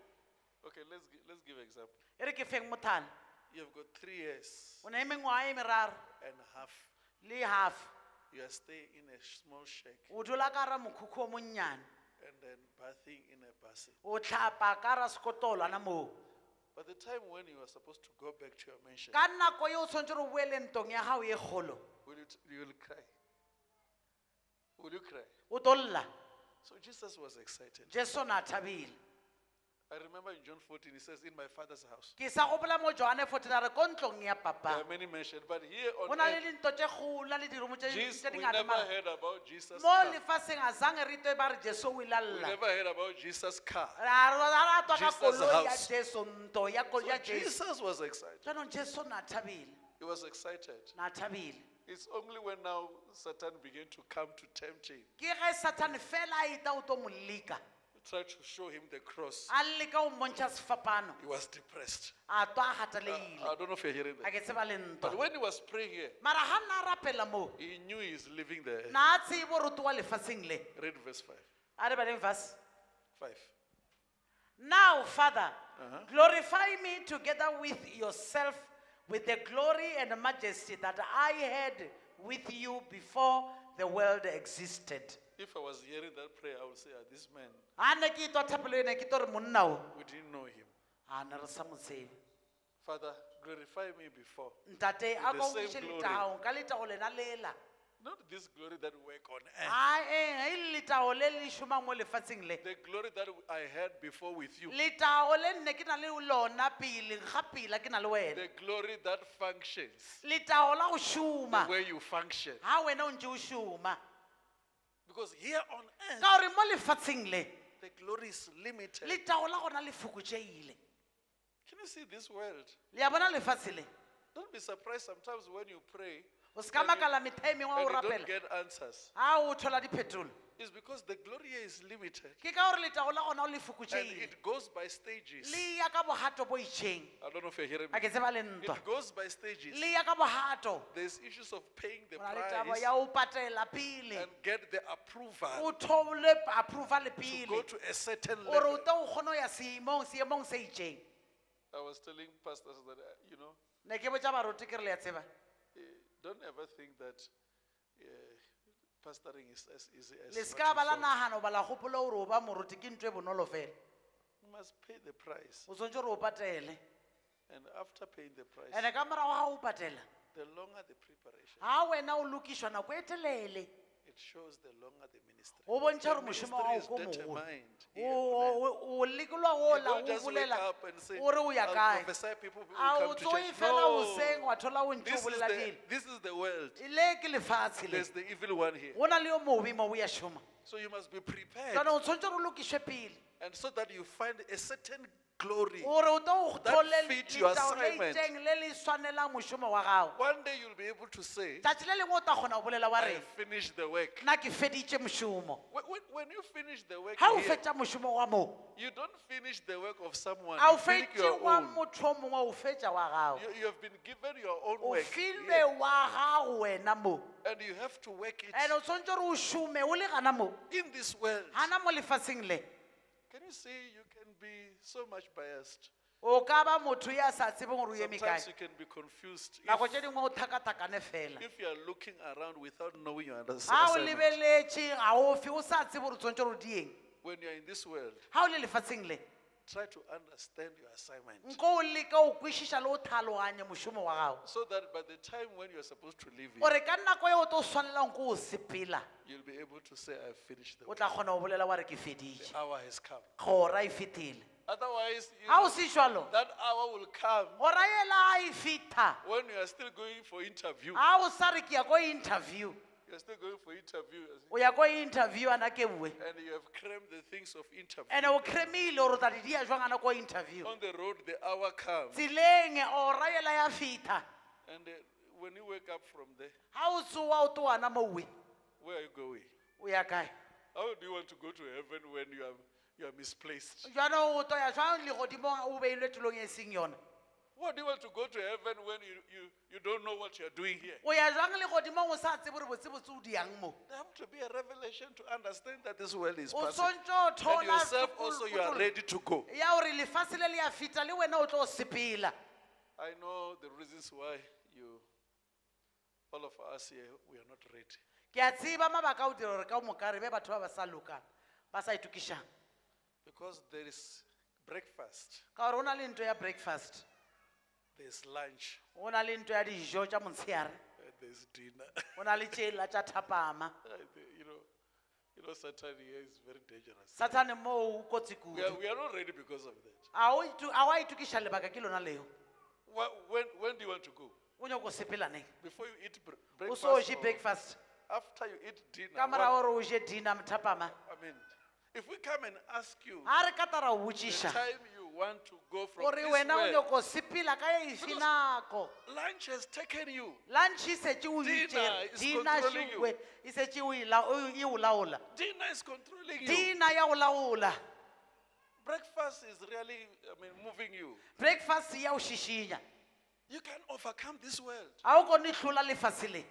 A: Okay, let's let's give an example.
B: e re ke feng mothale
A: You've got three years
B: o na e mengwaga e meraro
A: and a half.
B: le half
A: You are staying in a small shack
B: o dula ka ra mokhukhu o monnyane
A: and then bathing in a basin.
B: o tlhapa ka ra moo
A: But the time when you are supposed to go back to your mansion,
B: ka nako ye o tshwanetse gore o boele ntong ya gago e kgolo
A: will you, t- you will cry. Will you cry?
B: o
A: So Jesus was excited.
B: jesu o ne a thabile
A: I remember in John 14, he says, In my father's house.
B: ke sa gopola mo joane fourteen a re ko ntlong ya
A: There
B: papa
A: are many mentioned, but here
B: go
A: on
B: na le
A: earth,
B: dinto tse gola le diromo tse
A: Jesus, we
B: dingata
A: never
B: mara
A: heard about Jesus'
B: mo
A: car.
B: lefaseng a zange re twe ba re jesu o ile a
A: We
B: lla
A: never heard about Jesus' car.
B: ra ra twa ka
A: Jesus'
B: koloi ya
A: house.
B: jesu nto ya kol-
A: So
B: ya jesu
A: Jesus was excited.
B: jaanong jesu o thabile
A: He was excited.
B: ne a thabile
A: It's only when now Satan began to come to tempt him,
B: ke ge satan fela a eta o to mo leka
A: try to show him the cross.
B: a leka o mmontšha sefapano
A: He was depressed.
B: a twa a
A: I don't know if you're hearing
B: a
A: that.
B: ke tseba le
A: But
B: ntwa
A: when he was praying here,
B: mara ga nna a rapela moo
A: he knew he's living there.
B: na a tsebo re towa lefaseng le
A: Read verse 5.
B: a re baleng verse
A: 5.
B: Now, Father,
A: Uh-huh.
B: glorify me together with yourself with the glory and majesty that I had with you before the world existed.
A: If I was hearing that prayer, I would say, ah, this man,
B: a ne ke thapelo ke tore monna o
A: we didn't know him.
B: a ne re sa mo tsebe
A: Father, glorify me before.
B: ntate a
A: With the
B: ko
A: same glory.
B: ka letago lena lela
A: Not this glory that work on earth.
B: ae e le letago le le šomang mo lefatsheng le
A: The glory that I had before with you.
B: letago le nne ke na le lona pele ga pela ke na le wena
A: The glory that functions
B: letago la go šoma
A: where you function.
B: ga wena o ntse o šoma
A: Because here on earth,
B: ka gore mo lefatsheng le
A: the glory is limited.
B: letago la gona le fokotseile
A: Can you see this world?
B: le ya bona lefatshe le
A: Don't be surprised sometimes when you pray
B: o se ka makala metha e mengwe o rapela
A: get answers.
B: o thola diphetolo
A: It's because the glory here is limited.
B: ke ka gore letao la gona o le
A: And it goes by stages.
B: le ya ka bogato bo itšheng
A: I don't know if you're hearing
B: a
A: me.
B: ke tseba le ntwa
A: It goes by stages.
B: le ya ka bogato
A: There's issues of paying the
B: go na le tabo
A: price
B: ya o patela pele
A: and get the approval
B: thole approval
A: to
B: pele
A: go to a certain
B: ore o
A: level.
B: te o kgone o ya seemong seemong se itšeng
A: I was telling pastors that, uh, you know,
B: ne ke botsa ke re le ya tseba
A: eh, don't ever think that pastoring is as easy as
B: le ba la
A: you thought.
B: ba la gopolo gore o ba moruti ke ntho e bonolo fela.
A: You must pay the price.
B: o tshwanetse gore o patele.
A: And after paying the price,
B: ande ka morago ga o patela.
A: the longer the preparation,
B: ga wena o lokišwa nako e telele
A: it shows the longer the ministry.
B: go bontšha gore mošomo wa
A: is
B: ko mogolo
A: determined here on earth.
B: o lekolwa gola o bolela
A: up and say,
B: o re o ya
A: "I'll
B: kae
A: prophesy people will
B: a o
A: come to
B: tsoe
A: church."
B: fela goseng wa thola o ntse
A: This
B: o
A: is
B: bolela
A: the,
B: dilo
A: this is the world.
B: le ke lefatshe le
A: There's the evil one here.
B: go na le yo mobi mo o ya šoma
A: So you must be prepared.
B: o tshwanetse gore o lokišwe pele
A: And so that you find a certain glory.
B: ore o tlo
A: That fit your
B: le
A: assignment.
B: itseng le le swanelang mošomo wa gago
A: One day you'll be able to say,
B: tšatši le lengwe o tla kgona go bolela wa
A: I
B: re
A: have finished the work.
B: nna ke feditše mošomo
A: When, when, when you finish the work,
B: ga o
A: here,
B: fetša mošomo wa
A: you don't finish the work of someone.
B: a o
A: You
B: fetše
A: your
B: wa
A: own.
B: motho o mongwe o fetša wa gago
A: You, you have been given your own
B: o
A: work.
B: filwe
A: here,
B: wa gago wena moo
A: and you have to work it
B: and o tshwanetse gore o šome o le gana moo
A: in this world.
B: gana mo lefaseng le
A: Can you see you can be so much biased?
B: o ka ba motho ya sa tsebeng gore o eme
A: Sometimes you can be confused
B: nako
A: if,
B: tše dingwe o thakatakane fela
A: if you are looking around without knowing your under-
B: ga o
A: assignment.
B: lebeletše ga o o sa tsebe gore o tshwanetse gore o dieng
A: When you are in this world,
B: ga o le lefatsheng le
A: try to understand your assignment
B: nko o leka o kwešiša le o tlhaloganye mošomo wa gago
A: so that by the time when you are supposed to leave it,
B: ka nako ye o tlo swanelang ko o sepela
A: you'll be able to say, I've finished the
B: o
A: work.
B: tla kgona go bolela wa re ke feditše
A: The hour has come.
B: gora e fetile
A: Otherwise, you know, that hour will come
B: gora ela a feta
A: when you are still going for interview.
B: ga o sa re ke ya ko interview.
A: You're still going for interview
B: o ya ko interview ana ke bue
A: and you have crammed the things of interview.
B: and o kremile gore o tla di dia jwang ana ko interview.
A: On the road, the hour comes.
B: tseleng ora ela ya
A: And uh, when you wake up from there,
B: ga o tsoa o toana moue
A: where are you going?
B: o ya kae
A: How do you want to go to heaven when you are, you are misplaced?
B: o toya o beilwe tulong e seng yona
A: What do you want to go to heaven when you, you, you don't know what you're doing here?
B: o ya legodimong o sa tsebe gore botsebotse o diang mo
A: There have to be a revelation to understand that this world is
B: o
A: passing.
B: o
A: And
B: thola
A: yourself also, you are ready to go.
B: ya gore le le ya feta le wena o tlo sepela
A: I know the reasons why you, all of us here, we are not ready.
B: ke a tseba mabaka o dira gore ka moka re be batho ba ba sa lokang ba sa itukišang
A: Because there is breakfast,
B: ka gore o na le ntho ya breakfast
A: there's lunch,
B: o na le ntho ya dijo tša montshegare
A: and is dinner.
B: na le tšela tša thapama
A: you know, you know, Satan here is very dangerous.
B: satane moo o kotsi
A: We are,
B: kudu
A: we are not ready because of that.
B: a o itu- a wa itukiša lebaka ke lona leo
A: Wha- When, when do you want to go?
B: o nyako sepelaneng
A: Before you eat br-
B: o
A: breakfast?
B: so je
A: or
B: breakfast
A: After you eat dinner?
B: ka
A: what-
B: mora gore o je dina thapama
A: I mean, if we come and ask you
B: re ka
A: the time you want to go from
B: gore
A: this
B: wena o
A: world,
B: nyako sepela ka ye efe nako?
A: lunch has taken you.
B: lunch e setse o
A: Dinner
B: itšere
A: is
B: dina
A: controlling you.
B: e setse o e la- o- e o laola.
A: Dinner is controlling you.
B: dina ya go laola.
A: Breakfast is really, I mean, moving you.
B: breakfast ya o šišinya
A: You can overcome this world.
B: Ga o kone hlola lefase le.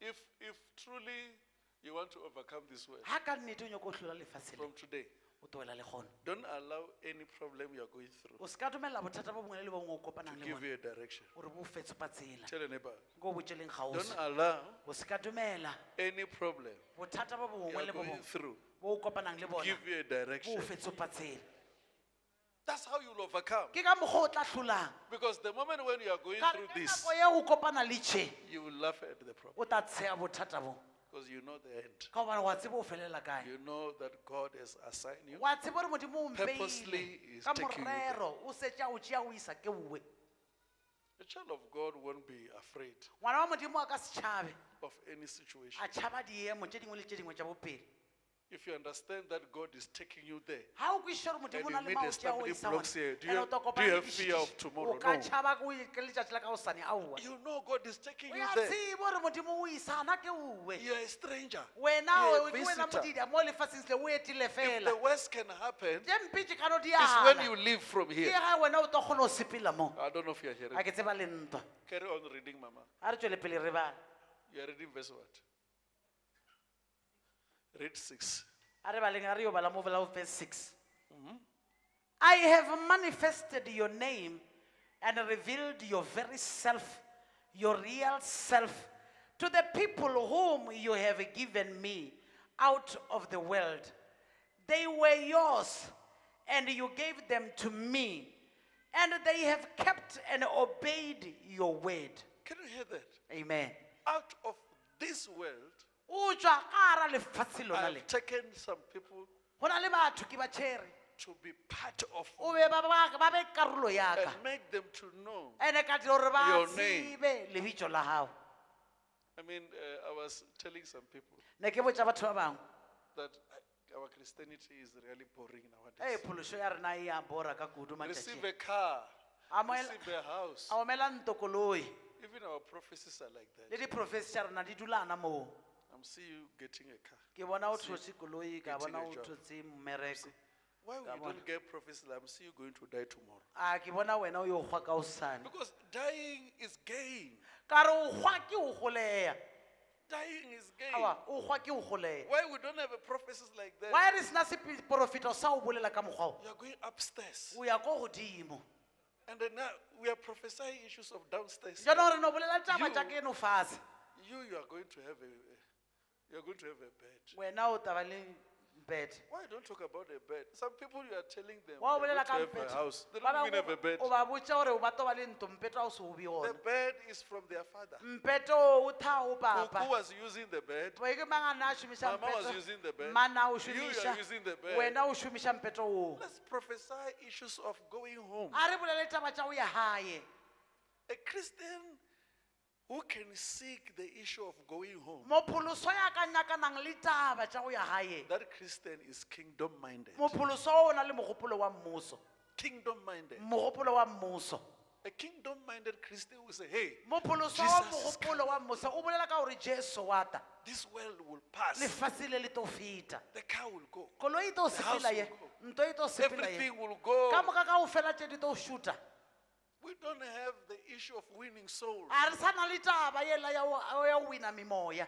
A: If, if truly you want to overcome this world?
B: Ga ka nnete o nyako le?
A: From today.
B: o toela le kgono
A: Don't allow any problem you are going through
B: o se ka dumelela bothata bo bongwe le le bongwe o
A: to
B: le
A: give
B: bone
A: you a direction.
B: bo tsela.
A: Tell neighbor,
B: ko o botseleng
A: don't allow
B: o se ka dumela.
A: any problem
B: bothata bo
A: you
B: bongwe
A: are
B: le bo
A: going
B: bongwe
A: through
B: bo o kopanang le bona
A: give you a
B: bo
A: direction.
B: o fetsopa tsela.
A: That's how you'll overcome.
B: ke ka mokgwa o tla hlolang.
A: Because the moment when you are going
B: ka
A: through
B: ka
A: this,
B: nako ye o kopana le tšhe
A: you will laugh at the problem.
B: o tla tshea bothata bo
A: because you know the end.
B: ka gobane wa tsebe o felela kae
A: You know that God has assigned you.
B: wa tsebe gore modimo o
A: Purposely
B: mpeile
A: is
B: ka
A: taking you there.
B: morero o setša o tšea o isa ke uwe
A: A child of God won't be afraid
B: ngwana wa modimo a ka se
A: of any situation.
B: a tšhaba diemo tše dingwe le tše dingwe tša bophelo
A: If you understand that God is taking you there,
B: ga o kwešiša gore modimo o
A: And you meet
B: mao
A: the
B: tšea o
A: stumbling blocks here. Do you
B: ene o
A: have-
B: tlo
A: do you have fear of tomorrow? No.
B: tšhaba ko ke letšatši la ka gosane aowa
A: you know God is taking you there.
B: tsebe gore modimo o isana ke uwe
A: You're a stranger. You're a visitor.
B: modida mo lefatsheng sele o etile
A: If the worst can happen,
B: tše mpe tše kano di
A: it's when you leave from here.
B: ga wena o tlo kgona o sepela mo
A: I don't know if you're hearing.
B: a ke tseba le ntwa
A: Carry on reading, Mama.
B: a re tswele pele re
A: You are reading verse what? Read six.
B: a re baleng a re yo bala mo bala verse 6 mm-hmm. i have manifested your name and revealed your very self your real self to the people whom you have given me out of the world. They were yours and you gave them to me and they have kept and obeyed your word.
A: Can you hear that?
B: amen.
A: Out of this world,
B: o tswa ka ara lefatshe lona le
A: taken some people
B: go na le batho ke ba tšhere
A: to be part of
B: o be ba ba- ba be karolo yaka
A: and make them to know.
B: ene ka dira gore ba
A: Your name.
B: tsebe lebitso la gago
A: I mean, uh, I was telling some people
B: ne ke botsa batho ba bangwe
A: that uh, our Christianity is really boring nowadays.
B: pholoso ya rena e a bora ka kudu
A: Receive a car,
B: Amohela-
A: receive a house.
B: a omela ntokoloi
A: Even our prophecies are like
B: le
A: that.
B: diprofesi tša rena di dulana moo
A: I'm see you getting a car.
B: ke bona o thotse koloi ka bona o thotse mmereko
A: Why we don't get prophecies like I'm see you going to die tomorrow?
B: a ke bona wena o yo hwa ka osane
A: Because dying is gain.
B: ka re o hwa ke o goleya
A: Dying is gain.
B: aa o hwa ke o goleya
A: Why we don't have a prophecies like that?
B: wa re sena seporofeta sa o bolela ka mokgwa o
A: You are going upstairs.
B: o ya ko godimo
A: And then now we are prophesying issues of downstairs.
B: jaanong re no bolela taba
A: You-
B: ke eno fase
A: You, you are going to have a, you are going to have a bed.
B: wena o taba le mpete
A: Why don't talk about a bed? Some people you are telling them
B: wa o
A: they're
B: bolela
A: going
B: ka
A: to have a house. They don't even have a bed.
B: o ba botša gore o bato ba le nto mpete a o se o be
A: The
B: ona
A: bed is from their father.
B: mpete o o tha
A: Who,
B: papa
A: was using the bed?
B: ke mangane a šomiša
A: Mama was using the bed.
B: mana o
A: You, are
B: šomiša
A: using the bed.
B: wena o šomiša mpete oo
A: Let's prophesy issues of going home.
B: a re bolele taba tša go ya gae
A: A Christian who can seek the issue of going home.
B: mopholoso ya ka nyakanang le taba tša go ya gae
A: That Christian is kingdom minded.
B: mopholoso o na le mogopolo wa mmuso
A: Kingdom minded.
B: mogopolo wa mmuso
A: A kingdom minded Christian will say, hey,
B: mopholoso wa
A: Jesus is
B: mogopolo wa mmuso o bolela ka gore jesu wata
A: this world will pass.
B: lefase le le to feta
A: The car will go.
B: koloi e to
A: The house
B: sepela ye
A: will
B: nto e to sepela ye
A: Everything will go.
B: ka moka ka go fela tše di to šuta
A: We don't have the issue of winning souls.
B: a re sa na le taba yela ya go- ya go wina memoya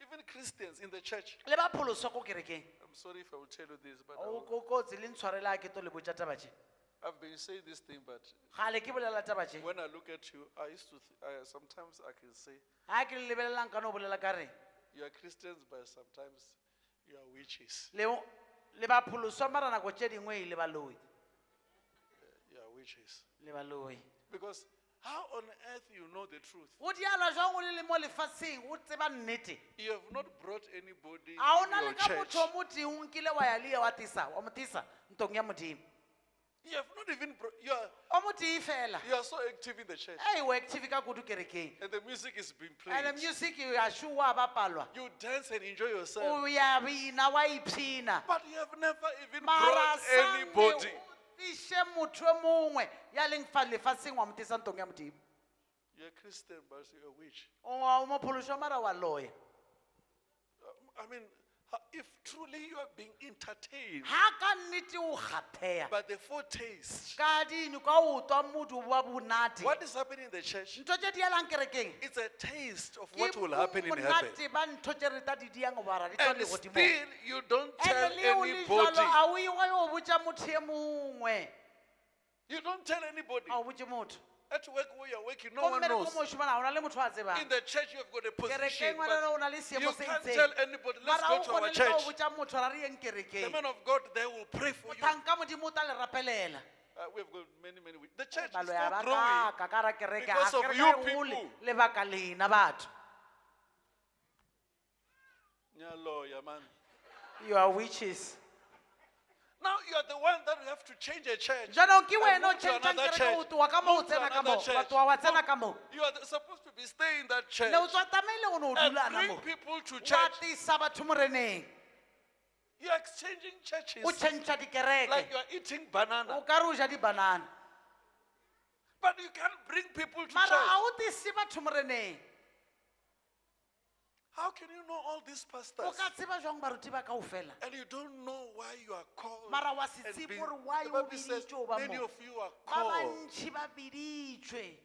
A: Even Christians in the church.
B: le ba pholoso ko kerekeng
A: I'm sorry if I will tell you this, but I
B: o
A: will-
B: ko- kotsi le ntshwarela ke to le botša taba tše
A: I've been saying this thing, but
B: gale ke bolela taba tše
A: when I look at you, I used to, th- I, sometimes I can say,
B: ga ke le lebelelang ka no bolela ka re
A: you are Christians, but sometimes you are witches.
B: le le ba pholoso mara nako tše dingwe e le baloi Le baloi
A: Because how on earth you know the truth?
B: go diala jang o le le mo lefatsheng o tseba nnete
A: You have not brought anybody in
B: le
A: your
B: ka
A: church.
B: motho o moteng o nkile wa ya le ye wa tisa wa mo tisa ntong ya modimo
A: You have not even brought, you are,
B: o fela
A: you are so active in the church.
B: o active ka kudu kerekeng
A: And the music is being played.
B: and music ya bapalwa
A: You dance and enjoy yourself.
B: o ya bina wa iphina
A: But you have never even brought anybody.
B: Tiše motho mongwe ya leng fa lefaseng wa mo tisa ntong ya modimo
A: You're a Christian, but you're a witch.
B: o mopholoso mara wa loya
A: Um, I mean, Uh, if truly you are being entertained
B: ga ka nnete o kgathea
A: by the foretaste,
B: ka dino ka o twa modu wa bonate
A: what is happening in the church?
B: ntho tše di kerekeng
A: It's a taste of what will happen in heaven.
B: monate ba ntho tše re ta di diang bara di tšwa
A: And
B: legodimong
A: still, you don't tell
B: ande le o le jalo
A: anybody.
B: a o ewa yo o botša motho ye mongwe
A: You don't tell anybody.
B: a o botse motho
A: At work where you're working, no one knows. In the church, you have got a position. But You can't tell anybody, let's go to our church. The man of God there will pray for you. Uh, we have got many, many. The church is
B: not
A: growing because of you people.
B: You are witches.
A: Now you are the one that you have to change a church.
B: jaanong ke
A: and
B: wena o
A: move to
B: changang
A: another
B: kereke
A: church.
B: o towa ka mo o
A: Move to
B: tsena ka mo
A: another church.
B: batho wa wa tsena
A: Move-
B: ka mo
A: You are the- supposed to be staying in that church
B: ne o tswa tamaile o ne o
A: and
B: dulana
A: bring
B: mo
A: people to
B: wa
A: church.
B: tisa batho moreneng
A: You are exchanging churches
B: o change
A: like
B: dikereke
A: you are eating banana.
B: o ka re o ja dibanana
A: But you can't bring people to
B: mara
A: church.
B: a o tise batho moreneng
A: How can you know all these
B: o
A: pastors
B: ka tseba jwang baruti ba kao fela
A: and you don't know why you are called?
B: Mara wa se
A: and
B: tsebe
A: being-
B: gore why
A: The
B: o
A: Bible says
B: biditšwe o ba
A: many
B: mo.
A: of you are
B: ba
A: called.
B: bantšhi ba biditšwe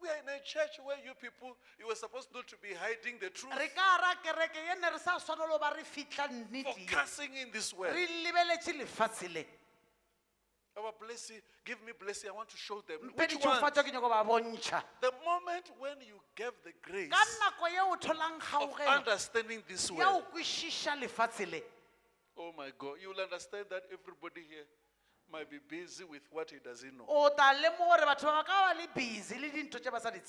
A: We are in a church where you people, you were supposed not to be hiding the truth,
B: re ka ra kereke ye ne re sa swanelo ba re fitlha nnete
A: focusing in this way.
B: re lebeletše lefase le
A: Our blessing, give me blessing. I want to show them. Which one?
B: ditšhofatšo ke nyako ba bontšha
A: The moment when you gave the grace
B: ka nako ye o tholang
A: of understanding this way,
B: ya o kwešiša lefase le
A: oh my God, you will understand that everybody here might be busy with what he doesn't know.
B: o tla lemoga gore batho ba ba ka ba le busy le dintho tše ba sa di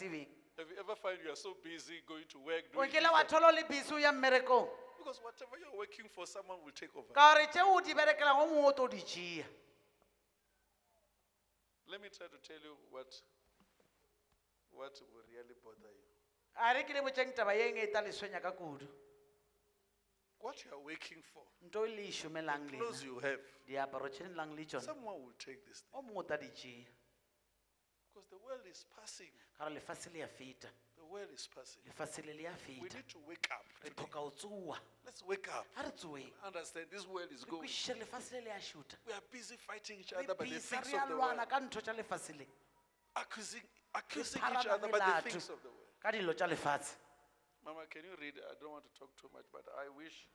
A: Have you ever find you are so busy going to work?
B: o
A: Doing
B: nkile wa
A: different-
B: thola o le busy o ya
A: Because whatever you're working for, someone will take over.
B: ka gore tše o di berekelang o mongwe o tlo di tšea
A: Let me try to tell you what, what will really bother you.
B: a re ke le botšeng taba yeng e tla leswenya ka kudu
A: what you are working for,
B: nto le e šomelang
A: the clothes
B: lena
A: you have,
B: diaparo tše nlang le tšona
A: someone will take this thing.
B: o mongwe o ta di tšea
A: Because the world is passing.
B: ka gore lefase le ya feta
A: World is passing.
B: lefase le
A: We
B: feta
A: need to wake up.
B: re
A: today.
B: tlhoka go tsoa
A: Let's wake up.
B: ga re tsoeng
A: Understand this world is
B: re
A: going.
B: kwešiše lefase le le šuta
A: We are busy fighting each
B: re
A: other by the
B: bisa
A: things
B: re a
A: of the world.
B: lwana ka ntho tša lefase le
A: Accusing, accusing
B: pharana
A: each other by the
B: melato.
A: things of the world.
B: ka dilo tša lefatshe
A: Mama, can you read? I don't want to talk too much, but I wish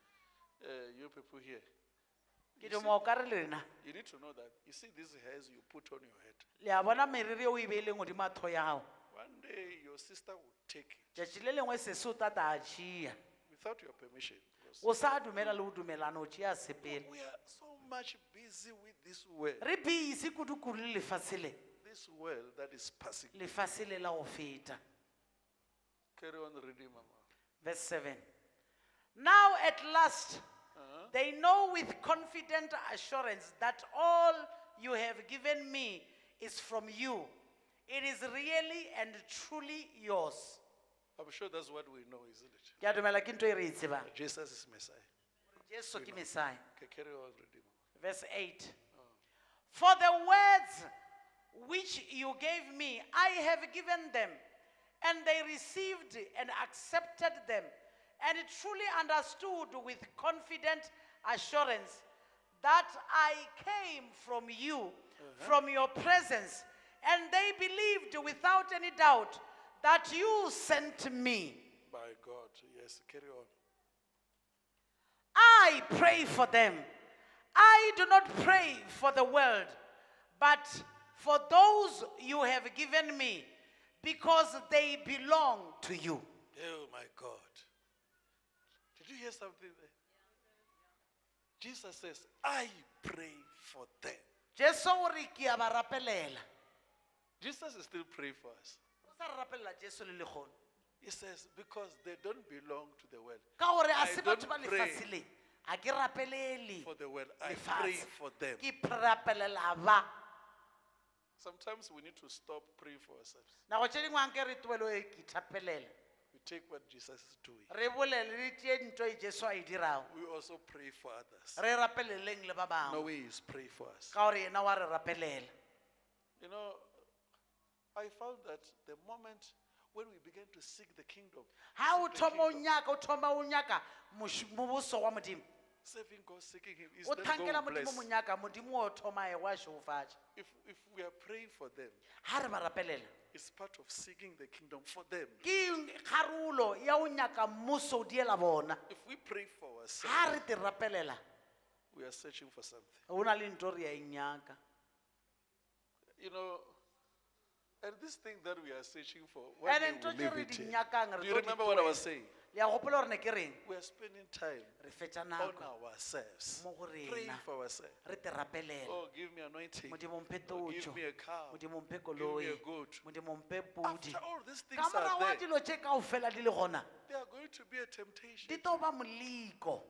A: uh, you people here.
B: ke dimo o ka re lena
A: You need to know that. You see these hairs you put on your head.
B: le a bona meriri o e beileng godimo a tho ya gago
A: One day your sister will take it
B: tšatši le lengwe sese o tata a tšea
A: without your permission. because
B: o sa dumela le o dumelana o tšea sepele
A: We are so much busy with this world.
B: re busy kudu-kudu le lefase le
A: This world that is passing.
B: lefase le la go feta
A: Carry on reading, Mama.
B: verse 7 now at last
A: Uh-huh.
B: they know with confident assurance that all you have given me is from you it is really and truly yours
A: I'm sure that's what we know, isn't it?
B: ke a dumela ke ntho e re e tsebang
A: Jesus is Messiah.
B: jesu ke mesai
A: Okay, carry on reading.
B: Verse 8 For the words which you gave me, I have given them, and they received and accepted them, and truly understood with confident assurance that I came from you, uh-huh. from your presence, and they believed without any doubt that you sent me.
A: By God, yes, carry on.
B: I pray for them. I do not pray for the world, but for those you have given me, because they belong to you.
A: Oh my God. Did you hear something there? Jesus says, I pray for them. Jesus is still praying for us.
B: O sa re rapelela Jesu le lekgono.
A: He says, because they don't belong to the world.
B: Ka gore a
A: I
B: se
A: don't pray
B: lefase le. A ke rapelele
A: For the world, I pray
B: lefatshe.
A: for them.
B: Ke rapelela ba.
A: Sometimes we need to stop praying for ourselves.
B: Nako tše dingwe anke re tobelo e ke ithapelela.
A: We take what Jesus is doing.
B: Re bolele le tše ntho e Jesu a e dirago.
A: We also pray for others.
B: Re rapeleleng le ba
A: No
B: bangwe.
A: way is pray for us.
B: Ka gore yena wa re rapelela.
A: You know, I found that the moment when we began to seek the kingdom,
B: ha o
A: seek the
B: thoma o
A: kingdom,
B: nyaka o thoma o nyaka moš- moboso wa modimo
A: serving God, seeking Him, is
B: o
A: then
B: thankela
A: go
B: modimo
A: bless.
B: mo modimo o thoma e wa šofatša
A: If, if we are praying for them,
B: ga re ba rapelela
A: it's part of seeking the kingdom for them.
B: ke kgarolo ya o nyaka mmuso o diela bona
A: If we pray for ourselves,
B: ga re te rapelela
A: we are searching for something.
B: go na le nto re a enyaka
A: You know, and this thing that we are searching for, one
B: and
A: do
B: we
A: leave
B: re
A: it
B: di
A: here.
B: nyakang
A: Do
B: re
A: you
B: tlo di
A: remember what I was
B: tlohela.
A: saying?
B: le a gopola gore ne ke reng
A: We are spending time
B: re fetsa
A: on
B: nako
A: ourselves,
B: mo go
A: praying
B: rena
A: for ourselves.
B: re te rapelela
A: Oh, give me anointing.
B: modimo mphe
A: Oh, give
B: totso
A: me a cow.
B: modimo mphe
A: Give me
B: koloi
A: a goat.
B: modimo mphe pudi
A: After all these things
B: ka
A: are
B: morago
A: there,
B: dilo tše kao fela di le gona
A: they are going to be a temptation.
B: di to ba moliko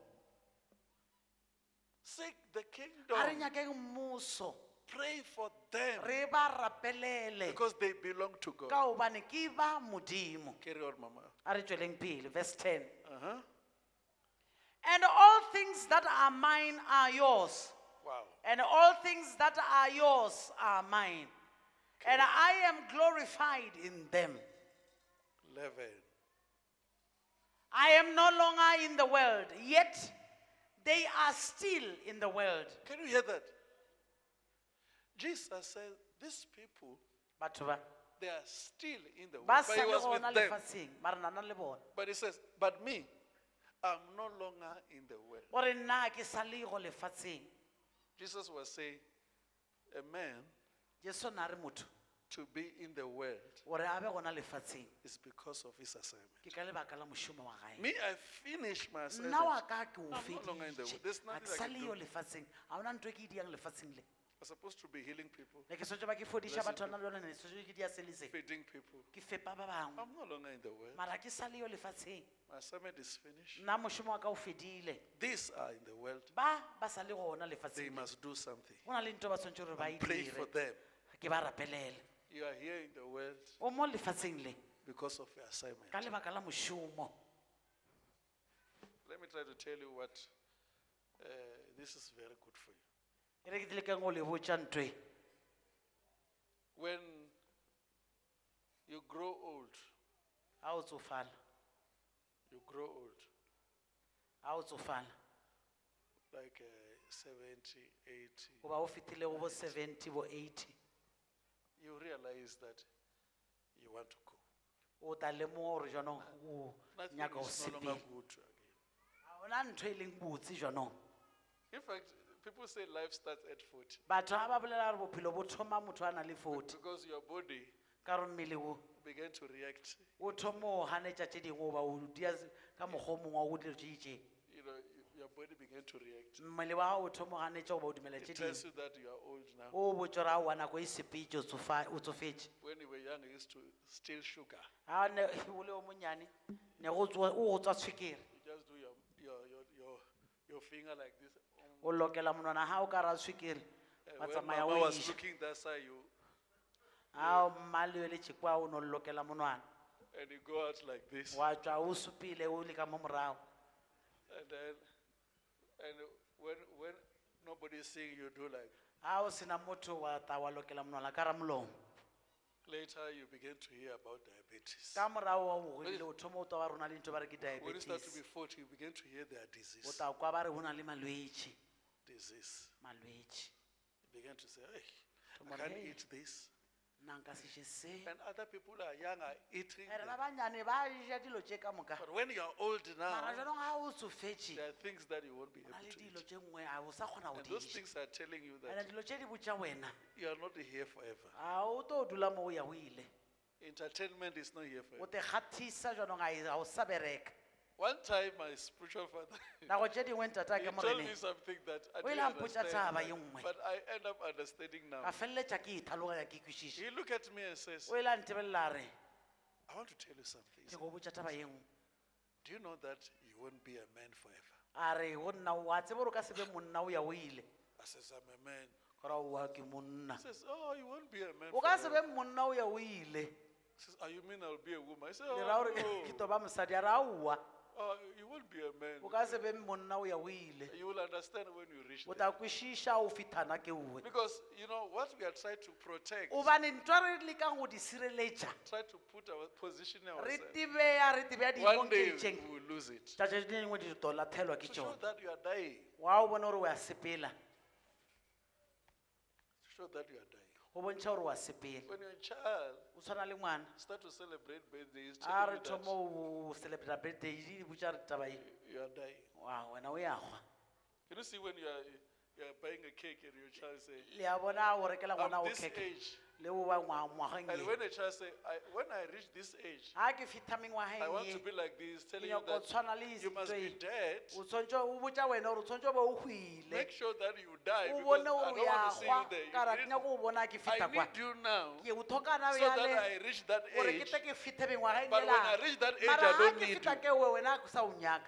A: Seek the
B: ga re
A: kingdom.
B: nyakeng mmuso
A: Pray for them
B: re ba rapelele
A: because they belong to God.
B: ka gobane ke ba modimo
A: Carry on, Mama.
B: a re tsweleng pele verse 10
A: Uh-huh.
B: and all things that are mine are yours
A: Wow.
B: and all things that are yours are mine and i am glorified in them
A: 11.
B: i am no longer in the world yet they are still in the world
A: Can you hear that? Jesus said, These people,
B: batho ba
A: they are still in the world.
B: ba
A: But he was
B: gona
A: with them.
B: lefatsheng mara nana le bona
A: But he says, But me, I'm no longer in the world.
B: gore nna ke sa le lefatsheng
A: Jesus was saying, A man
B: jesu na re motho
A: to be in the world
B: gore a be gona lefatsheng
A: is because of his assignment.
B: ke ka lebaka la mošomo wa gae
A: Me, I finished my
B: nna wa
A: assignment.
B: ka ke o
A: I'm no longer in the world. There's
B: feditše
A: nothing
B: ke
A: I
B: sa
A: can do.
B: yo lefatsheng ga ona nto e ke e diang lefatsheng le
A: I'm supposed to be healing people,
B: ne ke swetse ba ke fodisa
A: Blessing
B: batho ana le yone ne swetse ke
A: feeding people.
B: ke fepa ba bangwe
A: I'm no longer in the world.
B: mara ke sa le yo lefatsheng
A: My assignment is finished.
B: nna mošomo wa ka o fedile
A: These are in the world.
B: ba ba sa le gona
A: They
B: lefatsheng
A: must do something.
B: go na le nto ba tshwanetse gore ba e
A: Pray for
B: dire
A: them.
B: ke ba rapelele
A: You are here in the world
B: o mo lefatsheng le
A: because of your assignment.
B: ka lebaka la mošomo
A: Let me me try to tell you what, uh, this is very good for you.
B: E re ke tlile ka go le botša ntwe
A: When you grow old,
B: ga o tsofala.
A: you grow old,
B: ga o tsofala.
A: like uh, 70, 80,
B: goba o fetile go bo seventy bo eighty.
A: you realize that you want to go.
B: o tla lemoga gore jaanong o
A: Nothing
B: nyaka go
A: is no longer
B: sepela.
A: good again.
B: ga gona ntho e leng botse jaanong.
A: In fact, people say life starts at 40
B: batho ga ba bolela gore bophelo bo thoma motho a na le forty
A: because your body
B: ka gore mmele o
A: began to react.
B: o thoma o ganetša tse dingwe goba o dia ka mokgwa o mongwe wa go dilo itseng
A: You know, your body began to react.
B: mmele wa gago o thoma o ganetša goba o dumela tse
A: It tells
B: dingwe
A: you that you are old now.
B: o oa nako e sepetse o tsofa- o
A: When you were young, you used to steal sugar.
B: ga ne o le o monyane ne go tswa- o go tswa tshwekere
A: You just do your, your, your, your, your finger like this.
B: o lokela monwana ga o ka ra tshwekere
A: And
B: wa
A: when
B: tsamaya
A: mama
B: o
A: was
B: iša
A: looking that side, you,
B: leoletše kwa o lokela monwana
A: and you go out like this.
B: wa tswa o supile o le ka mo morago
A: And then, and when, when seeing you do like,
B: ga o sena motho wa ta wa lokela monwana ka
A: later you begin to hear about diabetes.
B: ka morago wa o godile o thoma o twa ba rona le ntho ba re ke
A: When you start to be
B: diabetes
A: 40, you begin to hear their
B: o
A: disease.
B: ta kwa ba re go na le malwetse
A: Disease. You begin to say, hey,
B: Tomorrow,
A: I can't
B: hey.
A: eat this. And other people are young, are eating.
B: ere
A: them.
B: ba banyane ba ja dilo tše ka moka
A: But when you are old
B: mara
A: now,
B: jaanong ga o tsofetse
A: there are things that you won't be
B: go na
A: able
B: le
A: to
B: dilo
A: eat.
B: tše nngwe a o sa kgona go
A: And
B: di
A: those
B: ja
A: things are telling you
B: ande
A: that
B: dilo tše di botša wena
A: you are not here forever.
B: a o to dula mo o ya o ile
A: Entertainment is not here
B: o
A: forever.
B: Te kgathisa jaanong ga ga o sa bereka
A: One time, my spiritual father,
B: nako tše dingwe ntata
A: he
B: ke
A: told me something that I
B: O ile
A: didn't
B: a mpotša
A: understand,
B: taba ye nngwe.
A: but I end up understanding now.
B: ka feleletša ke ithaloganya ke kwešiše
A: He looked at me and says,
B: o ile a ntebelela re
A: I want to tell you something.
B: Ke go botša taba ye nngwe
A: Do you know that you won't be a man forever?
B: a re go nna wa tsebe gore o ka se be monna o ya o ile
A: I says, I'm a man.
B: gore oa ke monna
A: He says, Oh, you won't be a man
B: o ka se be
A: forever.
B: monna o ya o ile
A: He says, Oh, you mean I'll be a woman? I said,
B: le ra gore
A: Oh,
B: ke
A: no.
B: toba mosadi a re aowa
A: oh, you won't be a man.
B: o ka se monna o ya o ile
A: You will understand when you reach
B: o
A: there.
B: tla kwešiša o fithana ke uwe
A: Because, you know, what we are trying to protect,
B: obane ntwa re lekang go di sireletša
A: try to put our position
B: re
A: ourselves.
B: tebea re tebea
A: One day
B: diponketšeng
A: we will lose it.
B: tšatša tše dingwe di tola thelwa ke
A: To show
B: tšona
A: that you are dying.
B: wa o bone gore o sepela
A: To show that you are dying.
B: Go bontšha gore o a sepela
A: When you're a child,
B: o tshwana le ngwana.
A: start to celebrate birthdays,
B: a re
A: you
B: thoma
A: that
B: o celebrata birthday di botša re taba ye
A: you are dying.
B: wa wena o ya gwa
A: Can you see when you are, you are buying a cake and your child say,
B: le a bona o rekela ngwana
A: I'm this
B: keke
A: age.
B: le o ba ngwa- ngwageng
A: And
B: ye
A: when a child say, I, when I reach this age,
B: ga ke fitha
A: I
B: mengwageng
A: want to
B: ye
A: be like this,
B: ke
A: telling you that
B: tshwana le
A: you must be dead.
B: o tshwantse o botša wena gore o tshwantse o be o hwile
A: Make sure that you die
B: o
A: because I don't
B: o ya
A: want to see
B: gwa
A: you there.
B: ke
A: need-
B: nyako o bona ke
A: I
B: kwa
A: need you now
B: ke o thokana
A: so that I reach that
B: gore ke
A: age.
B: tle ke fithe mengwageng
A: But when I reach that age, I don't need you.
B: ke we wena o sa o nyaka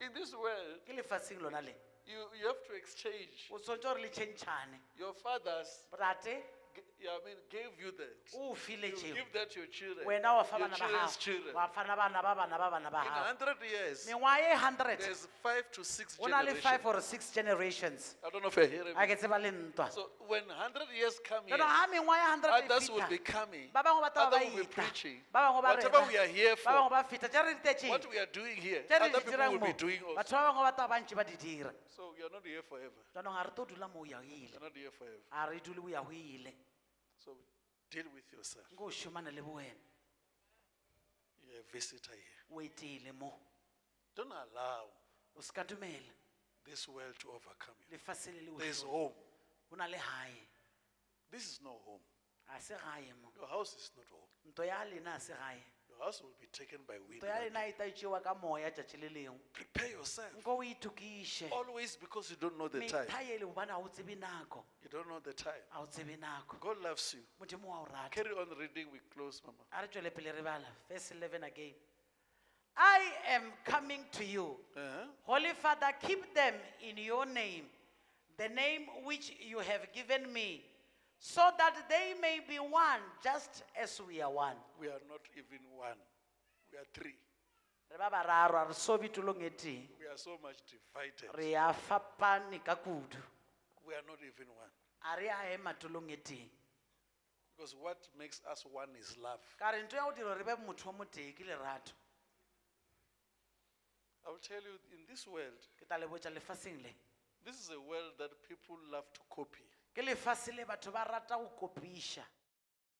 A: In this world,
B: ke lefatsheng lona le
A: you, you have to exchange.
B: o tshwantse gore le
A: Your fathers,
B: brate
A: g- yeah, I mean, gave you that.
B: o
A: You give that your children.
B: wena wa fa
A: your
B: bana ba
A: children's
B: gago
A: children.
B: wa bana ba bana ba bana ba
A: In
B: gago
A: 100 years,
B: mengwaga hundred
A: there's five to six
B: na le five or six generations
A: I don't know if you're hearing
B: a
A: me.
B: ke tseba le ntwa
A: So when 100 years come here,
B: ga hundred e
A: others will be coming.
B: ba bangwe ba taba ba
A: Others will be
B: itla
A: preaching.
B: ba bangwe ba
A: Whatever we are here
B: ba bangwe
A: for,
B: ba feta re ditetšeng
A: what we are doing here,
B: re
A: other
B: di
A: people
B: dirang
A: will
B: mo
A: be doing also.
B: batho ba bangwe ba taba bantši ba di dira
A: So we are not here forever.
B: jaanong ga re dula mo o ya o ile
A: We are not here forever.
B: a re dule o ya o ile
A: So deal with yourself.
B: šomane le bo wena
A: You're a visitor here.
B: o etele mo
A: Don't allow
B: o se ka dumela
A: this world to overcome you.
B: lefase le le
A: There's
B: o
A: home.
B: go na le gae
A: This is no home.
B: a se gae mo
A: Your house is not home.
B: nto ya lena a se gae
A: House will be taken by wind.
B: nto ya
A: one
B: lena
A: day.
B: taitšewa ka moya tšatši le lengwe
A: Prepare yourself.
B: nko o itokiše
A: Always because you don't know the time.
B: metha gobane ga o tsebe nako
A: You don't know the time.
B: ga o tsebe nako
A: God loves you.
B: modimo wa o rata
A: Carry on reading. We close, Mama.
B: a re tswele pele re bala verse 11 again i am coming to you
A: Uh-huh.
B: holy father keep them in your name the name which you have given me so that they may be one just as we are one
A: We are not even one. We are three.
B: re ba bararo a re sobe tulong tee
A: We are so much divided.
B: re a fapane ka kudu
A: We are not even one.
B: a re ema tulong tee
A: Because what makes us one is love.
B: ka re nto ya go dira gore re be motho o motee ke lerato
A: I will tell you, in this world,
B: ke tla lebotša lefaseng le
A: this is a world that people love to copy.
B: Ke lefase le batho ba rata go kopiša